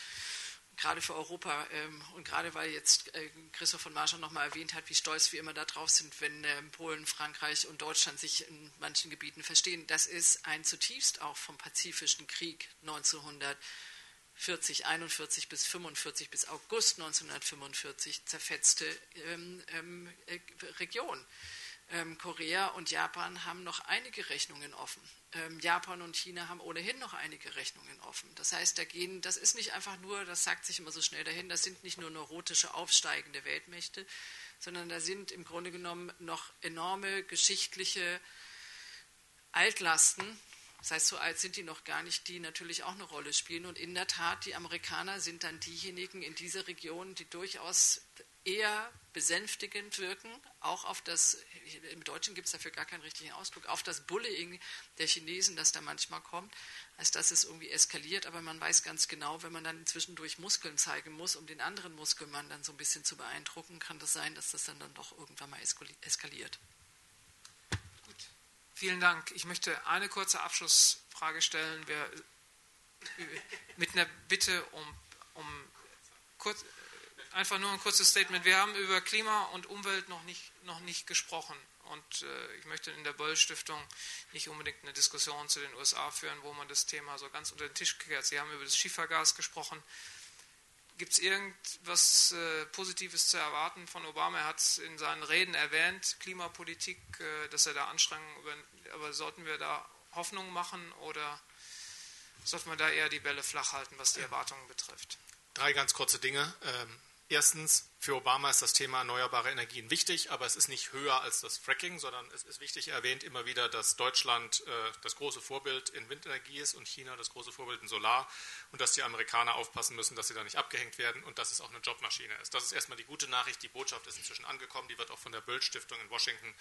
gerade für Europa ähm, und gerade weil jetzt äh, Christoph von Marschall nochmal erwähnt hat, wie stolz wir immer darauf sind, wenn äh, Polen, Frankreich und Deutschland sich in manchen Gebieten verstehen. Das ist ein zutiefst auch vom Pazifischen Krieg 1940, 41 bis 45 bis August 1945 zerfetzte ähm, ähm, äh, Region. Ähm, Korea und Japan haben noch einige Rechnungen offen. Ähm, Japan und China haben ohnehin noch einige Rechnungen offen. Das heißt, da gehen, das ist nicht einfach nur, das sagt sich immer so schnell dahin, das sind nicht nur neurotische, aufsteigende Weltmächte, sondern da sind im Grunde genommen noch enorme geschichtliche Altlasten, das heißt, so alt sind die noch gar nicht, die natürlich auch eine Rolle spielen. Und in der Tat, die Amerikaner sind dann diejenigen in dieser Region, die durchaus eher besänftigend wirken, auch auf das, im Deutschen gibt es dafür gar keinen richtigen Ausdruck, auf das Bullying der Chinesen, das da manchmal kommt, als dass es irgendwie eskaliert. Aber man weiß ganz genau, wenn man dann zwischendurch Muskeln zeigen muss, um den anderen Muskelmann dann so ein bisschen zu beeindrucken, kann das sein, dass das dann, dann doch irgendwann mal eskaliert.
Gut, vielen Dank. Ich möchte eine kurze Abschlussfrage stellen. Wir, mit einer Bitte um, um kurz, einfach nur ein kurzes Statement. Wir haben über Klima und Umwelt noch nicht, noch nicht gesprochen. Und äh, ich möchte in der Böll Stiftung nicht unbedingt eine Diskussion zu den USA führen, wo man das Thema so ganz unter den Tisch kehrt. Sie haben über das Schiefergas gesprochen. Gibt es irgendwas äh, Positives zu erwarten von Obama? Er hat in seinen Reden erwähnt, Klimapolitik, äh, dass er da Anstrengungen über. Aber sollten wir da Hoffnung machen oder sollten wir da eher die Bälle flach halten, was die Erwartungen betrifft?
Drei ganz kurze Dinge. Ähm, Erstens, für Obama ist das Thema erneuerbare Energien wichtig, aber es ist nicht höher als das Fracking, sondern es ist wichtig, er erwähnt immer wieder, dass Deutschland äh, das große Vorbild in Windenergie ist und China das große Vorbild in Solar und dass die Amerikaner aufpassen müssen, dass sie da nicht abgehängt werden und dass es auch eine Jobmaschine ist. Das ist erstmal die gute Nachricht. Die Botschaft ist inzwischen angekommen, die wird auch von der Böll Stiftung in Washington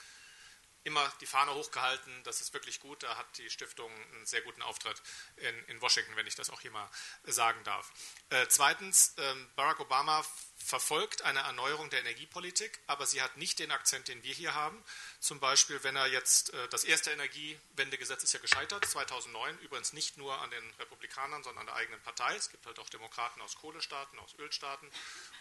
immer die Fahne hochgehalten. Das ist wirklich gut. Da hat die Stiftung einen sehr guten Auftritt in, in Washington, wenn ich das auch hier mal sagen darf. Äh, zweitens, ähm, Barack Obama verfolgt eine Erneuerung der Energiepolitik, aber sie hat nicht den Akzent, den wir hier haben. Zum Beispiel, wenn er jetzt, äh, das erste Energiewendegesetz ist ja gescheitert, 2009, übrigens nicht nur an den Republikanern, sondern an der eigenen Partei. Es gibt halt auch Demokraten aus Kohlestaaten, aus Ölstaaten.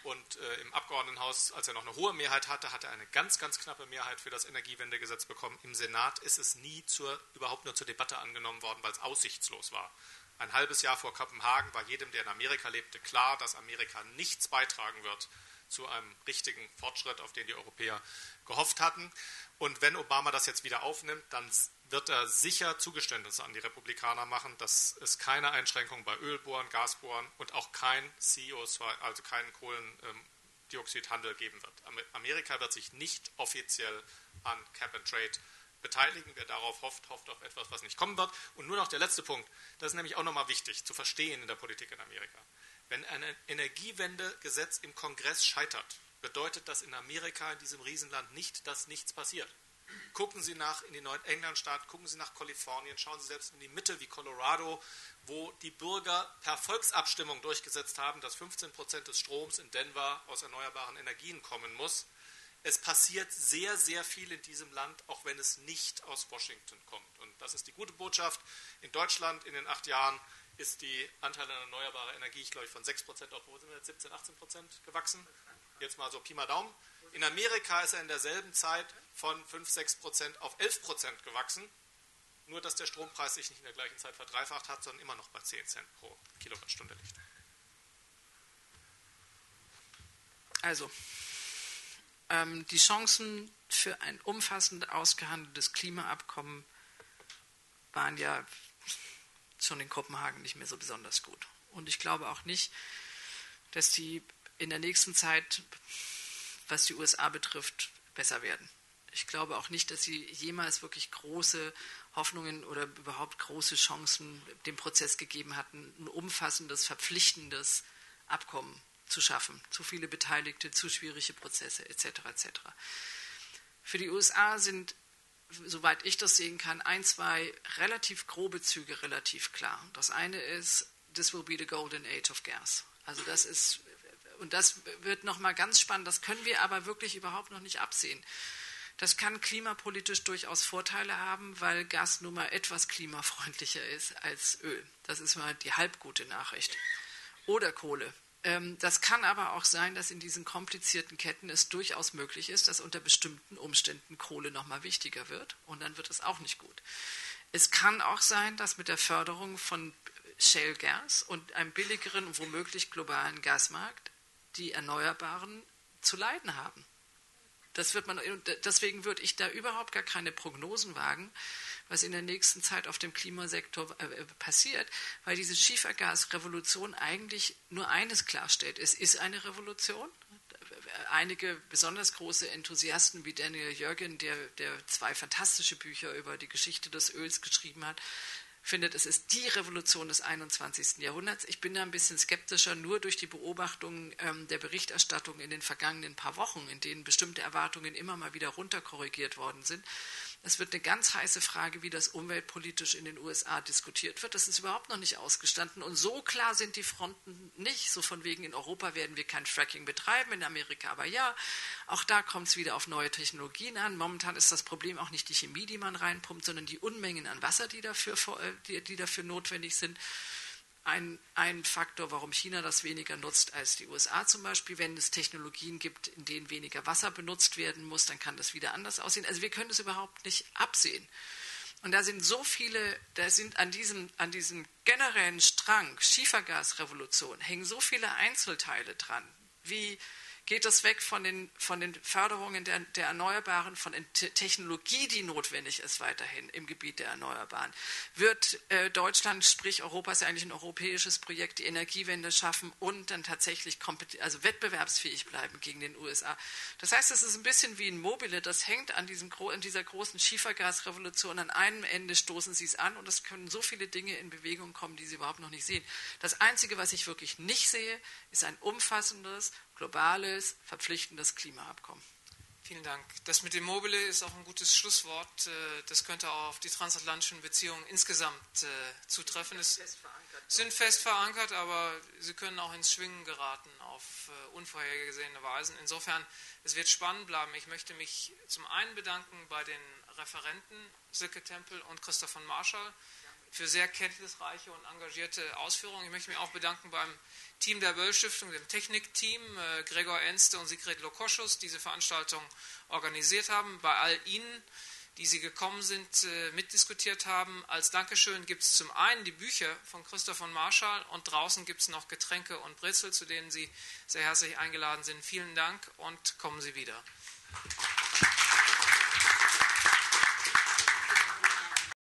Und äh, im Abgeordnetenhaus, als er noch eine hohe Mehrheit hatte, hat er eine ganz, ganz knappe Mehrheit für das Energiewendegesetz bekommen. Im Senat ist es nie zur, überhaupt nur zur Debatte angenommen worden, weil es aussichtslos war. Ein halbes Jahr vor Kopenhagen war jedem, der in Amerika lebte, klar, dass Amerika nichts beitragen wird zu einem richtigen Fortschritt, auf den die Europäer gehofft hatten. Und wenn Obama das jetzt wieder aufnimmt, dann wird er sicher Zugeständnisse an die Republikaner machen, dass es keine Einschränkungen bei Ölbohren, Gasbohren und auch kein CO2, also keinen Kohlendioxidhandel geben wird. Amerika wird sich nicht offiziell an Cap and Trade beteiligen. Wer darauf hofft, hofft auf etwas, was nicht kommen wird. Und nur noch der letzte Punkt. Das ist nämlich auch nochmal wichtig zu verstehen in der Politik in Amerika. Wenn ein Energiewendegesetz im Kongress scheitert, bedeutet das in Amerika, in diesem Riesenland, nicht, dass nichts passiert. Gucken Sie nach in die Neuenglandstaaten, gucken Sie nach Kalifornien, schauen Sie selbst in die Mitte wie Colorado, wo die Bürger per Volksabstimmung durchgesetzt haben, dass 15 Prozent des Stroms in Denver aus erneuerbaren Energien kommen muss. Es passiert sehr, sehr viel in diesem Land, auch wenn es nicht aus Washington kommt. Und das ist die gute Botschaft. In Deutschland in den acht Jahren ist die Anteil an erneuerbarer Energie, ich glaube, von 6 Prozent auf wo sind wir jetzt, 17, 18 Prozent gewachsen. Jetzt mal so Pi mal Daumen. In Amerika ist er in derselben Zeit von 5, 6 Prozent auf 11 Prozent gewachsen. Nur, dass der Strompreis sich nicht in der gleichen Zeit verdreifacht hat, sondern immer noch bei 10 Cent pro Kilowattstunde liegt.
Also, die Chancen für ein umfassend ausgehandeltes Klimaabkommen waren ja schon in Kopenhagen nicht mehr so besonders gut. Und ich glaube auch nicht, dass die in der nächsten Zeit, was die USA betrifft, besser werden. Ich glaube auch nicht, dass sie jemals wirklich große Hoffnungen oder überhaupt große Chancen dem Prozess gegeben hatten, ein umfassendes, verpflichtendes Abkommen zu schaffen. Zu viele Beteiligte, zu schwierige Prozesse etc. etc. Für die USA sind, soweit ich das sehen kann, ein, zwei relativ grobe Züge relativ klar. Das eine ist, this will be the golden age of gas. Also das ist, und das wird nochmal ganz spannend, das können wir aber wirklich überhaupt noch nicht absehen. Das kann klimapolitisch durchaus Vorteile haben, weil Gas nun mal etwas klimafreundlicher ist als Öl. Das ist mal die halbgute Nachricht. Oder Kohle. Ähm, das kann aber auch sein, dass in diesen komplizierten Ketten es durchaus möglich ist, dass unter bestimmten Umständen Kohle nochmal wichtiger wird und dann wird es auch nicht gut. Es kann auch sein, dass mit der Förderung von Shale Gas und einem billigeren und womöglich globalen Gasmarkt die Erneuerbaren zu leiden haben. Das wird man, deswegen würde ich da überhaupt gar keine Prognosen wagen, was in der nächsten Zeit auf dem Klimasektor äh, passiert, weil diese Schiefergasrevolution eigentlich nur eines klarstellt. Es ist eine Revolution. Einige besonders große Enthusiasten wie Daniel Jürgen, der, der zwei fantastische Bücher über die Geschichte des Öls geschrieben hat, findet, es ist die Revolution des 21. Jahrhunderts. Ich bin da ein bisschen skeptischer, nur durch die Beobachtung ähm, der Berichterstattung in den vergangenen paar Wochen, in denen bestimmte Erwartungen immer mal wieder runterkorrigiert worden sind. Es wird eine ganz heiße Frage, wie das umweltpolitisch in den USA diskutiert wird. Das ist überhaupt noch nicht ausgestanden. Und so klar sind die Fronten nicht. So von wegen, in Europa werden wir kein Fracking betreiben, in Amerika aber ja. Auch da kommt es wieder auf neue Technologien an. Momentan ist das Problem auch nicht die Chemie, die man reinpumpt, sondern die Unmengen an Wasser, die dafür, äh, die, die dafür notwendig sind ein, ein Faktor, warum China das weniger nutzt als die USA zum Beispiel. Wenn es Technologien gibt, in denen weniger Wasser benutzt werden muss, dann kann das wieder anders aussehen. Also wir können es überhaupt nicht absehen. Und da sind so viele, da sind an diesem, an diesem generellen Strang Schiefergasrevolution hängen so viele Einzelteile dran, wie geht es weg von den, von den Förderungen der, der Erneuerbaren, von der Technologie, die notwendig ist weiterhin im Gebiet der Erneuerbaren. Wird äh, Deutschland, sprich Europa ist ja eigentlich ein europäisches Projekt, die Energiewende schaffen und dann tatsächlich also wettbewerbsfähig bleiben gegen den USA. Das heißt, es ist ein bisschen wie ein Mobile, das hängt an, diesem, an dieser großen Schiefergasrevolution. An einem Ende stoßen sie es an und es können so viele Dinge in Bewegung kommen, die sie überhaupt noch nicht sehen. Das Einzige, was ich wirklich nicht sehe, ist ein umfassendes globales, verpflichtendes Klimaabkommen.
Vielen Dank. Das mit dem Mobile ist auch ein gutes Schlusswort. Äh, das könnte auch auf die transatlantischen Beziehungen insgesamt äh, zutreffen. Es sind fest verankert, aber sie können auch ins Schwingen geraten auf äh, unvorhergesehene Weisen. Insofern, es wird spannend bleiben. Ich möchte mich zum einen bedanken bei den Referenten Silke Tempel und Christoph von Marschall für sehr kenntnisreiche und engagierte Ausführungen. Ich möchte mich auch bedanken beim Team der Böll Stiftung, dem Technikteam, äh, Gregor Enste und Sigrid Lokoschus, diese Veranstaltung organisiert haben. Bei all Ihnen die Sie gekommen sind, äh, mitdiskutiert haben. Als Dankeschön gibt es zum einen die Bücher von Christoph von Marschall und draußen gibt es noch Getränke und Brezel, zu denen Sie sehr herzlich eingeladen sind. Vielen Dank und kommen Sie wieder.